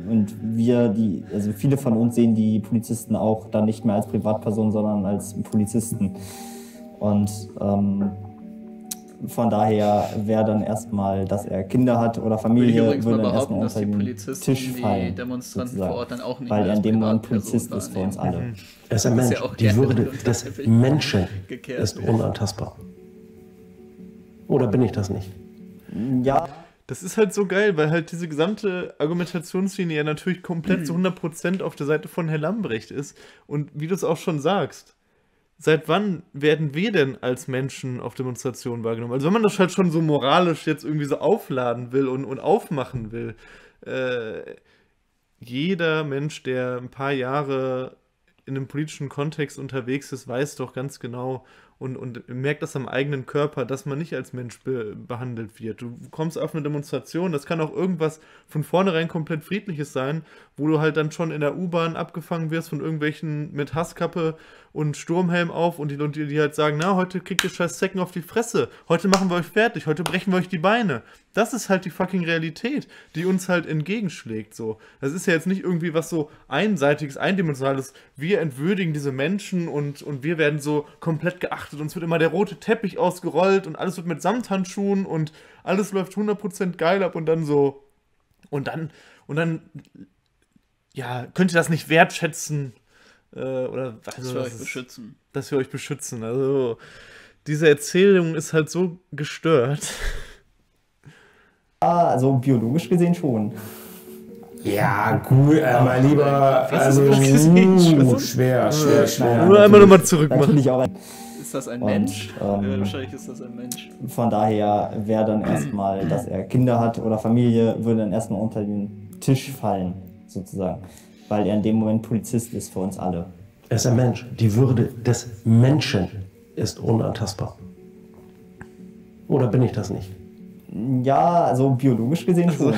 Und wir, die, also viele von uns sehen die Polizisten auch dann nicht mehr als Privatpersonen, sondern als Polizisten. Und ähm, von daher wäre dann erstmal, dass er Kinder hat oder Familie, würde, würde dann erstmal unter den Tisch fallen. Die Demonstranten vor Ort dann auch nicht Weil er in dem Moment Polizist ist für uns alle. Er ist ein Mensch. Ja die Würde des Menschen ist unantastbar. Oder bin ich das nicht? Ja. Das ist halt so geil, weil halt diese gesamte Argumentationslinie ja natürlich komplett zu 100% auf der Seite von Herr Lambrecht ist. Und wie du es auch schon sagst, seit wann werden wir denn als Menschen auf Demonstrationen wahrgenommen? Also wenn man das halt schon so moralisch jetzt irgendwie so aufladen will und, und aufmachen will, äh, jeder Mensch, der ein paar Jahre in einem politischen Kontext unterwegs ist, weiß doch ganz genau, und, und merkt das am eigenen Körper, dass man nicht als Mensch be behandelt wird. Du kommst auf eine Demonstration, das kann auch irgendwas von vornherein komplett Friedliches sein, wo du halt dann schon in der U-Bahn abgefangen wirst von irgendwelchen mit Hasskappe und Sturmhelm auf und die, und die, die halt sagen, na, heute kriegt ihr scheiß Zecken auf die Fresse, heute machen wir euch fertig, heute brechen wir euch die Beine. Das ist halt die fucking Realität, die uns halt entgegenschlägt, so. Das ist ja jetzt nicht irgendwie was so einseitiges, eindimensionales, wir entwürdigen diese Menschen und, und wir werden so komplett geachtet, uns wird immer der rote Teppich ausgerollt und alles wird mit Samthandschuhen und alles läuft 100% geil ab und dann so, und dann, und dann, ja, könnt ihr das nicht wertschätzen, äh, oder also, dass wir euch beschützen. Dass wir euch beschützen. Also diese Erzählung ist halt so gestört. Ah, also biologisch gesehen schon. Ja, gut, äh, mein Lieber, also uh, schwer, schwer, schwer. Nur einmal nochmal zurück machen. Ist das ein Und, Mensch? Ähm, ja, wahrscheinlich ist das ein Mensch. Von daher wäre dann erstmal, dass er Kinder hat oder Familie, würde dann erstmal unter den Tisch fallen, sozusagen weil er in dem Moment Polizist ist für uns alle. Er ist ein Mensch. Die Würde des Menschen ist unantastbar. Oder bin ich das nicht? Ja, also biologisch gesehen also, schon.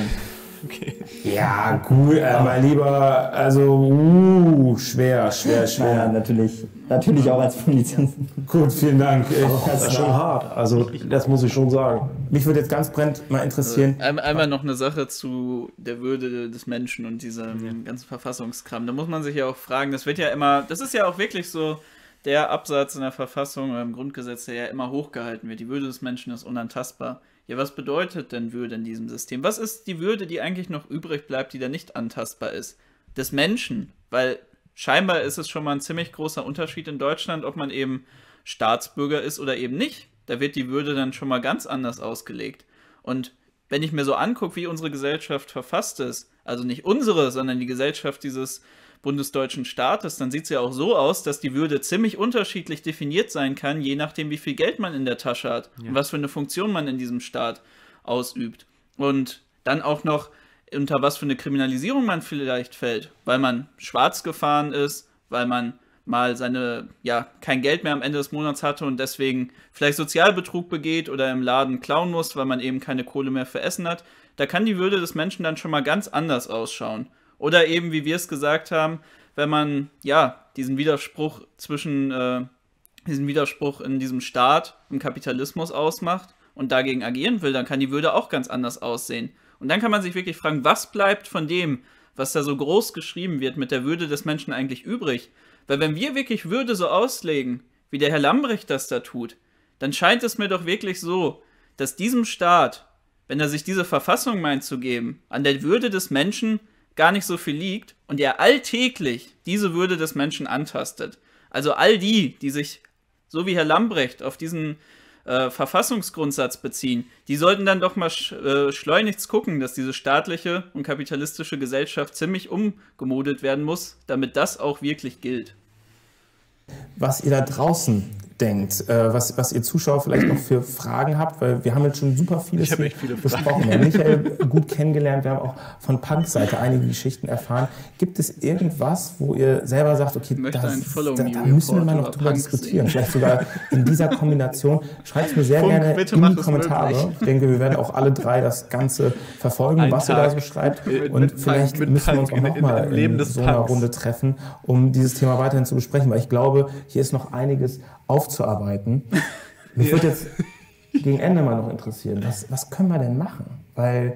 Okay. Ja, gut, äh, mein Lieber, also, uh, schwer, schwer, schwer. Ja, natürlich, natürlich auch als Polizist. Gut, vielen Dank. Ich, das ist schon hart, also das muss ich schon sagen. Mich würde jetzt ganz brennend mal interessieren. Also, einmal noch eine Sache zu der Würde des Menschen und diesem ja. ganzen Verfassungskram. Da muss man sich ja auch fragen, das wird ja immer, das ist ja auch wirklich so der Absatz in der Verfassung oder im Grundgesetz, der ja immer hochgehalten wird. Die Würde des Menschen ist unantastbar. Ja, was bedeutet denn Würde in diesem System? Was ist die Würde, die eigentlich noch übrig bleibt, die da nicht antastbar ist? Des Menschen, weil scheinbar ist es schon mal ein ziemlich großer Unterschied in Deutschland, ob man eben Staatsbürger ist oder eben nicht. Da wird die Würde dann schon mal ganz anders ausgelegt. Und wenn ich mir so angucke, wie unsere Gesellschaft verfasst ist, also nicht unsere, sondern die Gesellschaft dieses bundesdeutschen Staates, dann sieht es ja auch so aus, dass die Würde ziemlich unterschiedlich definiert sein kann, je nachdem, wie viel Geld man in der Tasche hat ja. und was für eine Funktion man in diesem Staat ausübt. Und dann auch noch, unter was für eine Kriminalisierung man vielleicht fällt, weil man schwarz gefahren ist, weil man mal seine, ja, kein Geld mehr am Ende des Monats hatte und deswegen vielleicht Sozialbetrug begeht oder im Laden klauen muss, weil man eben keine Kohle mehr für Essen hat, da kann die Würde des Menschen dann schon mal ganz anders ausschauen. Oder eben, wie wir es gesagt haben, wenn man ja diesen Widerspruch zwischen äh, diesen Widerspruch in diesem Staat im Kapitalismus ausmacht und dagegen agieren will, dann kann die Würde auch ganz anders aussehen. Und dann kann man sich wirklich fragen, was bleibt von dem, was da so groß geschrieben wird, mit der Würde des Menschen eigentlich übrig? Weil wenn wir wirklich Würde so auslegen, wie der Herr Lambrecht das da tut, dann scheint es mir doch wirklich so, dass diesem Staat, wenn er sich diese Verfassung meint zu geben, an der Würde des Menschen gar nicht so viel liegt und er alltäglich diese Würde des Menschen antastet. Also all die, die sich, so wie Herr Lambrecht, auf diesen äh, Verfassungsgrundsatz beziehen, die sollten dann doch mal sch äh, schleunigst gucken, dass diese staatliche und kapitalistische Gesellschaft ziemlich umgemodelt werden muss, damit das auch wirklich gilt. was ihr da draußen denkt, äh, was, was ihr Zuschauer vielleicht noch für Fragen habt, weil wir haben jetzt schon super vieles viele besprochen. Wir haben Michael gut kennengelernt, wir haben auch von Punk-Seite einige Geschichten erfahren. Gibt es irgendwas, wo ihr selber sagt, okay, das, da, da, müssen wir mal noch drüber diskutieren, sehen. vielleicht sogar in dieser Kombination? Schreibt es mir sehr Funk, gerne in die Kommentare. Ich denke, wir werden auch alle drei das Ganze verfolgen, Ein was Tag. ihr da so schreibt. Und mit vielleicht Punk, müssen wir uns auch nochmal in, in so einer Runde treffen, um dieses Thema weiterhin zu besprechen, weil ich glaube, hier ist noch einiges aufzuarbeiten. Mich ja. würde jetzt gegen Ende mal noch interessieren, was, was können wir denn machen? Weil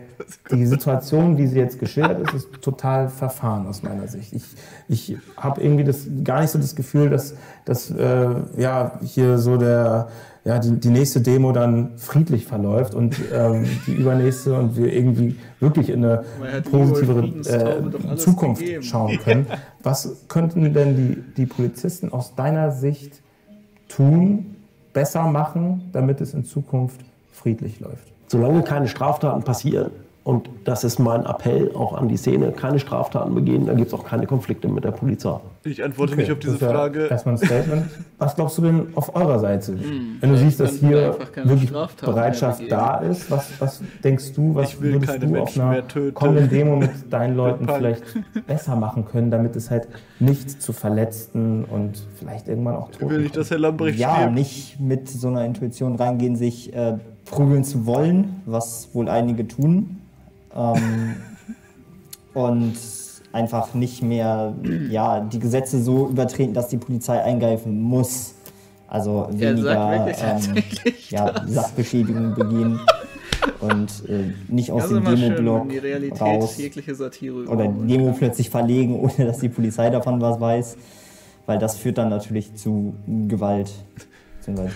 die Situation, wie sie jetzt geschildert ist, ist total verfahren aus meiner Sicht. Ich, ich habe irgendwie das, gar nicht so das Gefühl, dass, dass äh, ja, hier so der, ja, die, die nächste Demo dann friedlich verläuft und ähm, die übernächste und wir irgendwie wirklich in eine positivere äh, Zukunft schauen können. Was könnten denn die, die Polizisten aus deiner Sicht tun, besser machen, damit es in Zukunft friedlich läuft? Solange keine Straftaten passieren, und das ist mein Appell auch an die Szene, keine Straftaten begehen, dann gibt es auch keine Konflikte mit der Polizei. Ich antworte okay, nicht auf diese Frage. Erstmal ein Statement. Was glaubst du denn auf eurer Seite? Hm, Wenn du siehst, dass hier wirklich Bereitschaft da ist, was, was denkst du, was würdest du auf einer kommenden Demo mit deinen Leuten vielleicht besser machen können, damit es halt nicht zu Verletzten und vielleicht irgendwann auch Toten Will ich, dass Herr Lambrecht Ja, stirbt. nicht mit so einer Intuition reingehen, sich äh, prügeln zu wollen, was wohl einige tun. Ähm, und einfach nicht mehr ja, die Gesetze so übertreten, dass die Polizei eingreifen muss. Also weniger ähm, ja, Sachbeschädigungen begehen und äh, nicht aus dem Demoblock raus oder die Demo plötzlich verlegen, ohne dass die Polizei davon was weiß, weil das führt dann natürlich zu Gewalt. Zu Gewalt.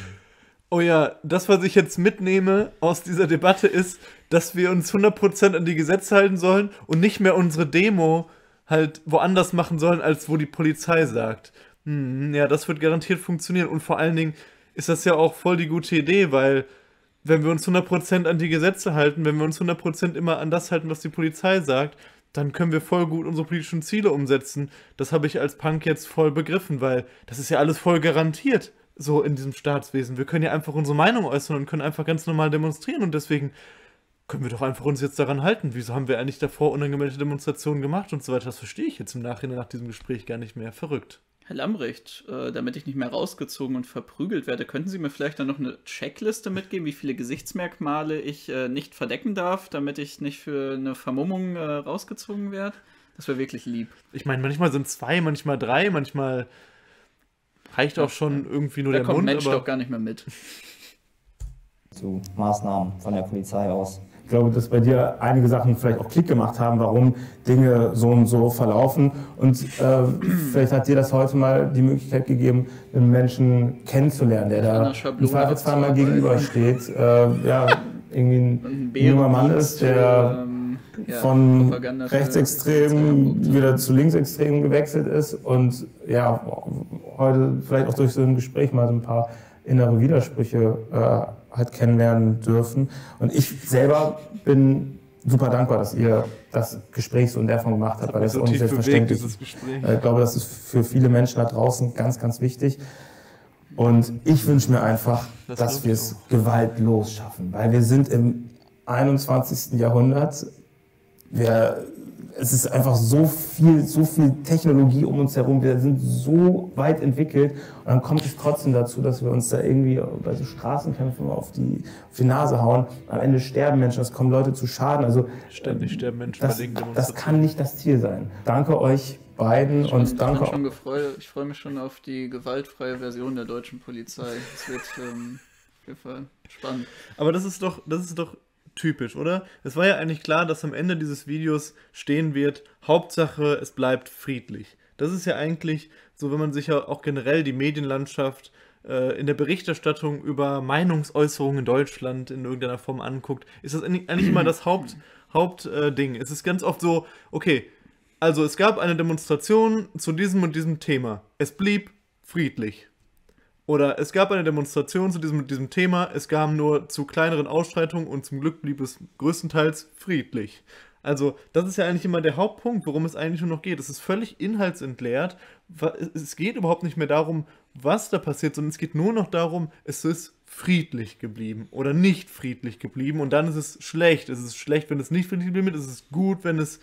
Oh ja, das, was ich jetzt mitnehme aus dieser Debatte, ist, dass wir uns 100% an die Gesetze halten sollen und nicht mehr unsere Demo halt woanders machen sollen, als wo die Polizei sagt. Hm, ja, das wird garantiert funktionieren. Und vor allen Dingen ist das ja auch voll die gute Idee, weil wenn wir uns 100% an die Gesetze halten, wenn wir uns 100% immer an das halten, was die Polizei sagt, dann können wir voll gut unsere politischen Ziele umsetzen. Das habe ich als Punk jetzt voll begriffen, weil das ist ja alles voll garantiert so in diesem Staatswesen. Wir können ja einfach unsere Meinung äußern und können einfach ganz normal demonstrieren und deswegen können wir doch einfach uns jetzt daran halten. Wieso haben wir eigentlich davor unangemeldete Demonstrationen gemacht und so weiter? Das verstehe ich jetzt im Nachhinein nach diesem Gespräch gar nicht mehr. Verrückt. Herr Lambrecht, äh, damit ich nicht mehr rausgezogen und verprügelt werde, könnten Sie mir vielleicht dann noch eine Checkliste mitgeben, wie viele Gesichtsmerkmale ich äh, nicht verdecken darf, damit ich nicht für eine Vermummung äh, rausgezogen werde? Das wäre wirklich lieb. Ich meine, manchmal sind zwei, manchmal drei, manchmal reicht auch schon irgendwie nur da der kommt Mund. Mensch aber doch gar nicht mehr mit. Zu Maßnahmen von der Polizei aus. Ich glaube, dass bei dir einige Sachen vielleicht auch Klick gemacht haben, warum Dinge so und so verlaufen. Und äh, vielleicht hat dir das heute mal die Möglichkeit gegeben, einen Menschen kennenzulernen, der da im Zweifelsfall mal gegenübersteht. Äh, ja, irgendwie ein, junger Mann ist, der ähm, ja, von rechtsextrem wieder zu linksextrem gewechselt ist und ja, heute vielleicht auch durch so ein Gespräch mal so ein paar innere Widersprüche äh, halt kennenlernen dürfen. Und ich selber bin super dankbar, dass ihr das Gespräch so in der Form gemacht habt, weil das, das ist auch nicht selbstverständlich. Äh, ich glaube, das ist für viele Menschen da draußen ganz, ganz wichtig. Und ich wünsche mir einfach, das dass wir es gewaltlos schaffen, weil wir sind im 21. Jahrhundert. Wir es ist einfach so viel, so viel Technologie um uns herum. Wir sind so weit entwickelt. Und dann kommt es trotzdem dazu, dass wir uns da irgendwie bei so Straßenkämpfen auf die, auf die Nase hauen. Am Ende sterben Menschen, es kommen Leute zu Schaden. Also, Ständig sterben Menschen das, das kann nicht das Ziel sein. Danke euch beiden schon, und danke. Ich, schon gefreut, ich freue mich schon auf die gewaltfreie Version der deutschen Polizei. Das wird ähm, auf jeden Fall spannend. Aber das ist doch, das ist doch typisch, oder? Es war ja eigentlich klar, dass am Ende dieses Videos stehen wird, Hauptsache, es bleibt friedlich. Das ist ja eigentlich so, wenn man sich ja auch generell die Medienlandschaft äh, in der Berichterstattung über Meinungsäußerungen in Deutschland in irgendeiner Form anguckt, ist das eigentlich immer das Haupt, Hauptding. Äh, es ist ganz oft so, okay, also es gab eine Demonstration zu diesem und diesem Thema. Es blieb friedlich. Oder es gab eine Demonstration zu diesem, diesem Thema, es kam nur zu kleineren Ausschreitungen und zum Glück blieb es größtenteils friedlich. Also, das ist ja eigentlich immer der Hauptpunkt, worum es eigentlich nur noch geht. Es ist völlig inhaltsentleert. Es geht überhaupt nicht mehr darum, was da passiert, sondern es geht nur noch darum, es ist friedlich geblieben oder nicht friedlich geblieben und dann ist es schlecht. Es ist schlecht, wenn es nicht friedlich geblieben ist, es ist gut, wenn es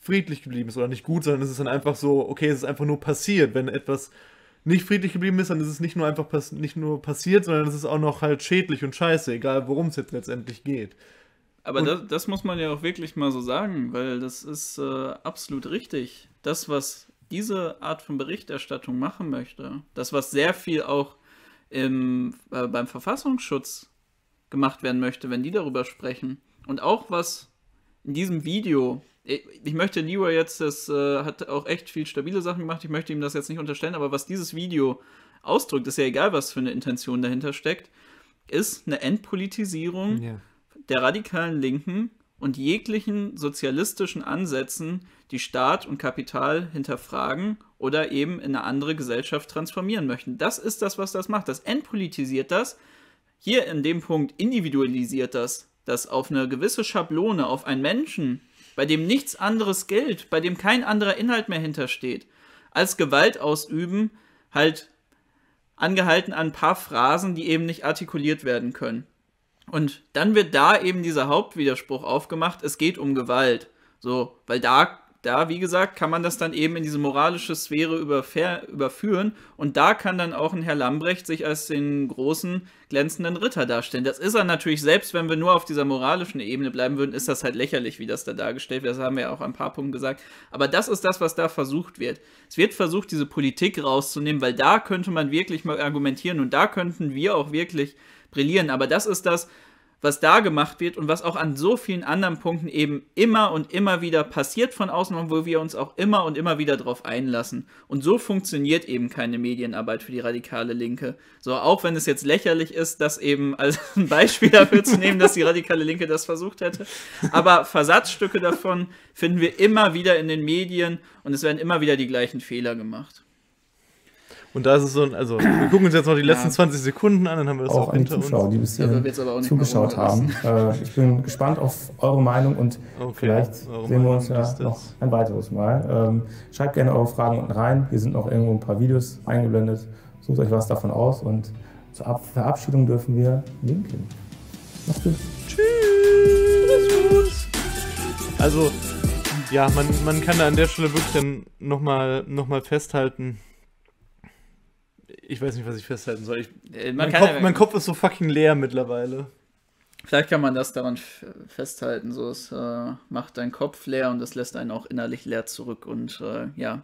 friedlich geblieben ist oder nicht gut, sondern es ist dann einfach so, okay, es ist einfach nur passiert. Wenn etwas nicht friedlich geblieben ist, dann ist es nicht nur einfach nicht nur passiert, sondern es ist auch noch halt schädlich und scheiße, egal worum es jetzt letztendlich geht. Aber das, das, muss man ja auch wirklich mal so sagen, weil das ist äh, absolut richtig. Das, was diese Art von Berichterstattung machen möchte, das, was sehr viel auch im, äh, beim Verfassungsschutz gemacht werden möchte, wenn die darüber sprechen. Und auch was in diesem Video ich möchte Leroy jetzt, das äh, hat auch echt viel stabile Sachen gemacht, ich möchte ihm das jetzt nicht unterstellen, aber was dieses Video ausdrückt, ist ja egal, was für eine Intention dahinter steckt, ist eine Entpolitisierung ja. der radikalen Linken und jeglichen sozialistischen Ansätzen, die Staat und Kapital hinterfragen oder eben in eine andere Gesellschaft transformieren möchten. Das ist das, was das macht. Das entpolitisiert das. Hier in dem Punkt individualisiert das, das auf eine gewisse Schablone, auf einen Menschen bei dem nichts anderes gilt, bei dem kein anderer Inhalt mehr hintersteht, als Gewalt ausüben, halt angehalten an ein paar Phrasen, die eben nicht artikuliert werden können. Und dann wird da eben dieser Hauptwiderspruch aufgemacht, es geht um Gewalt. So, weil da da, wie gesagt, kann man das dann eben in diese moralische Sphäre überführen und da kann dann auch ein Herr Lambrecht sich als den großen, glänzenden Ritter darstellen. Das ist er natürlich, selbst wenn wir nur auf dieser moralischen Ebene bleiben würden, ist das halt lächerlich, wie das da dargestellt wird. Das haben wir ja auch ein paar Punkten gesagt. Aber das ist das, was da versucht wird. Es wird versucht, diese Politik rauszunehmen, weil da könnte man wirklich mal argumentieren und da könnten wir auch wirklich brillieren. Aber das ist das, was da gemacht wird und was auch an so vielen anderen Punkten eben immer und immer wieder passiert von außen und wo wir uns auch immer und immer wieder drauf einlassen. Und so funktioniert eben keine Medienarbeit für die radikale Linke. So, auch wenn es jetzt lächerlich ist, das eben als ein Beispiel dafür zu nehmen, dass die radikale Linke das versucht hätte. Aber Versatzstücke davon finden wir immer wieder in den Medien und es werden immer wieder die gleichen Fehler gemacht. Und da ist es so, also wir gucken uns jetzt noch die letzten ja. 20 Sekunden an, dann haben wir das auch, auch an die Zuschauer, uns. die bis hierhin zugeschaut haben. Äh, ich bin gespannt auf eure Meinung und okay. vielleicht Warum sehen wir uns ja noch ein weiteres Mal. Ähm, schreibt gerne eure Fragen unten rein. Hier sind noch irgendwo ein paar Videos eingeblendet. Sucht euch was davon aus und zur Ab Verabschiedung dürfen wir winken. Macht's gut. Tschüss. Also, ja, man, man kann da an der Stelle wirklich dann nochmal noch mal festhalten, ich weiß nicht, was ich festhalten soll. Ich, äh, mein, Kopf, ja, mein, Kopf, ist so fucking leer mittlerweile. Vielleicht kann man das daran festhalten. So, es äh, macht deinen Kopf leer und es lässt einen auch innerlich leer zurück. Und äh, ja,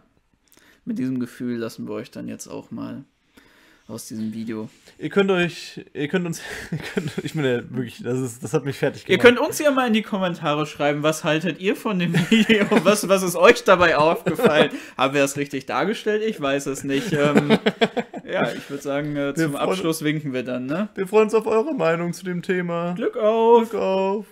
mit diesem Gefühl lassen wir euch dann jetzt auch mal aus diesem Video. Ihr könnt euch, ihr könnt uns, ihr könnt, ich meine wirklich, das, ist, das hat mich fertig gemacht. Ihr könnt uns ja mal in die Kommentare schreiben, was haltet ihr von dem Video? was, was ist euch dabei aufgefallen? Haben wir das richtig dargestellt? Ich weiß es nicht. Ähm, ja, ich würde sagen, äh, zum Abschluss winken wir dann, ne? Wir freuen uns auf eure Meinung zu dem Thema. Glück auf! Glück auf!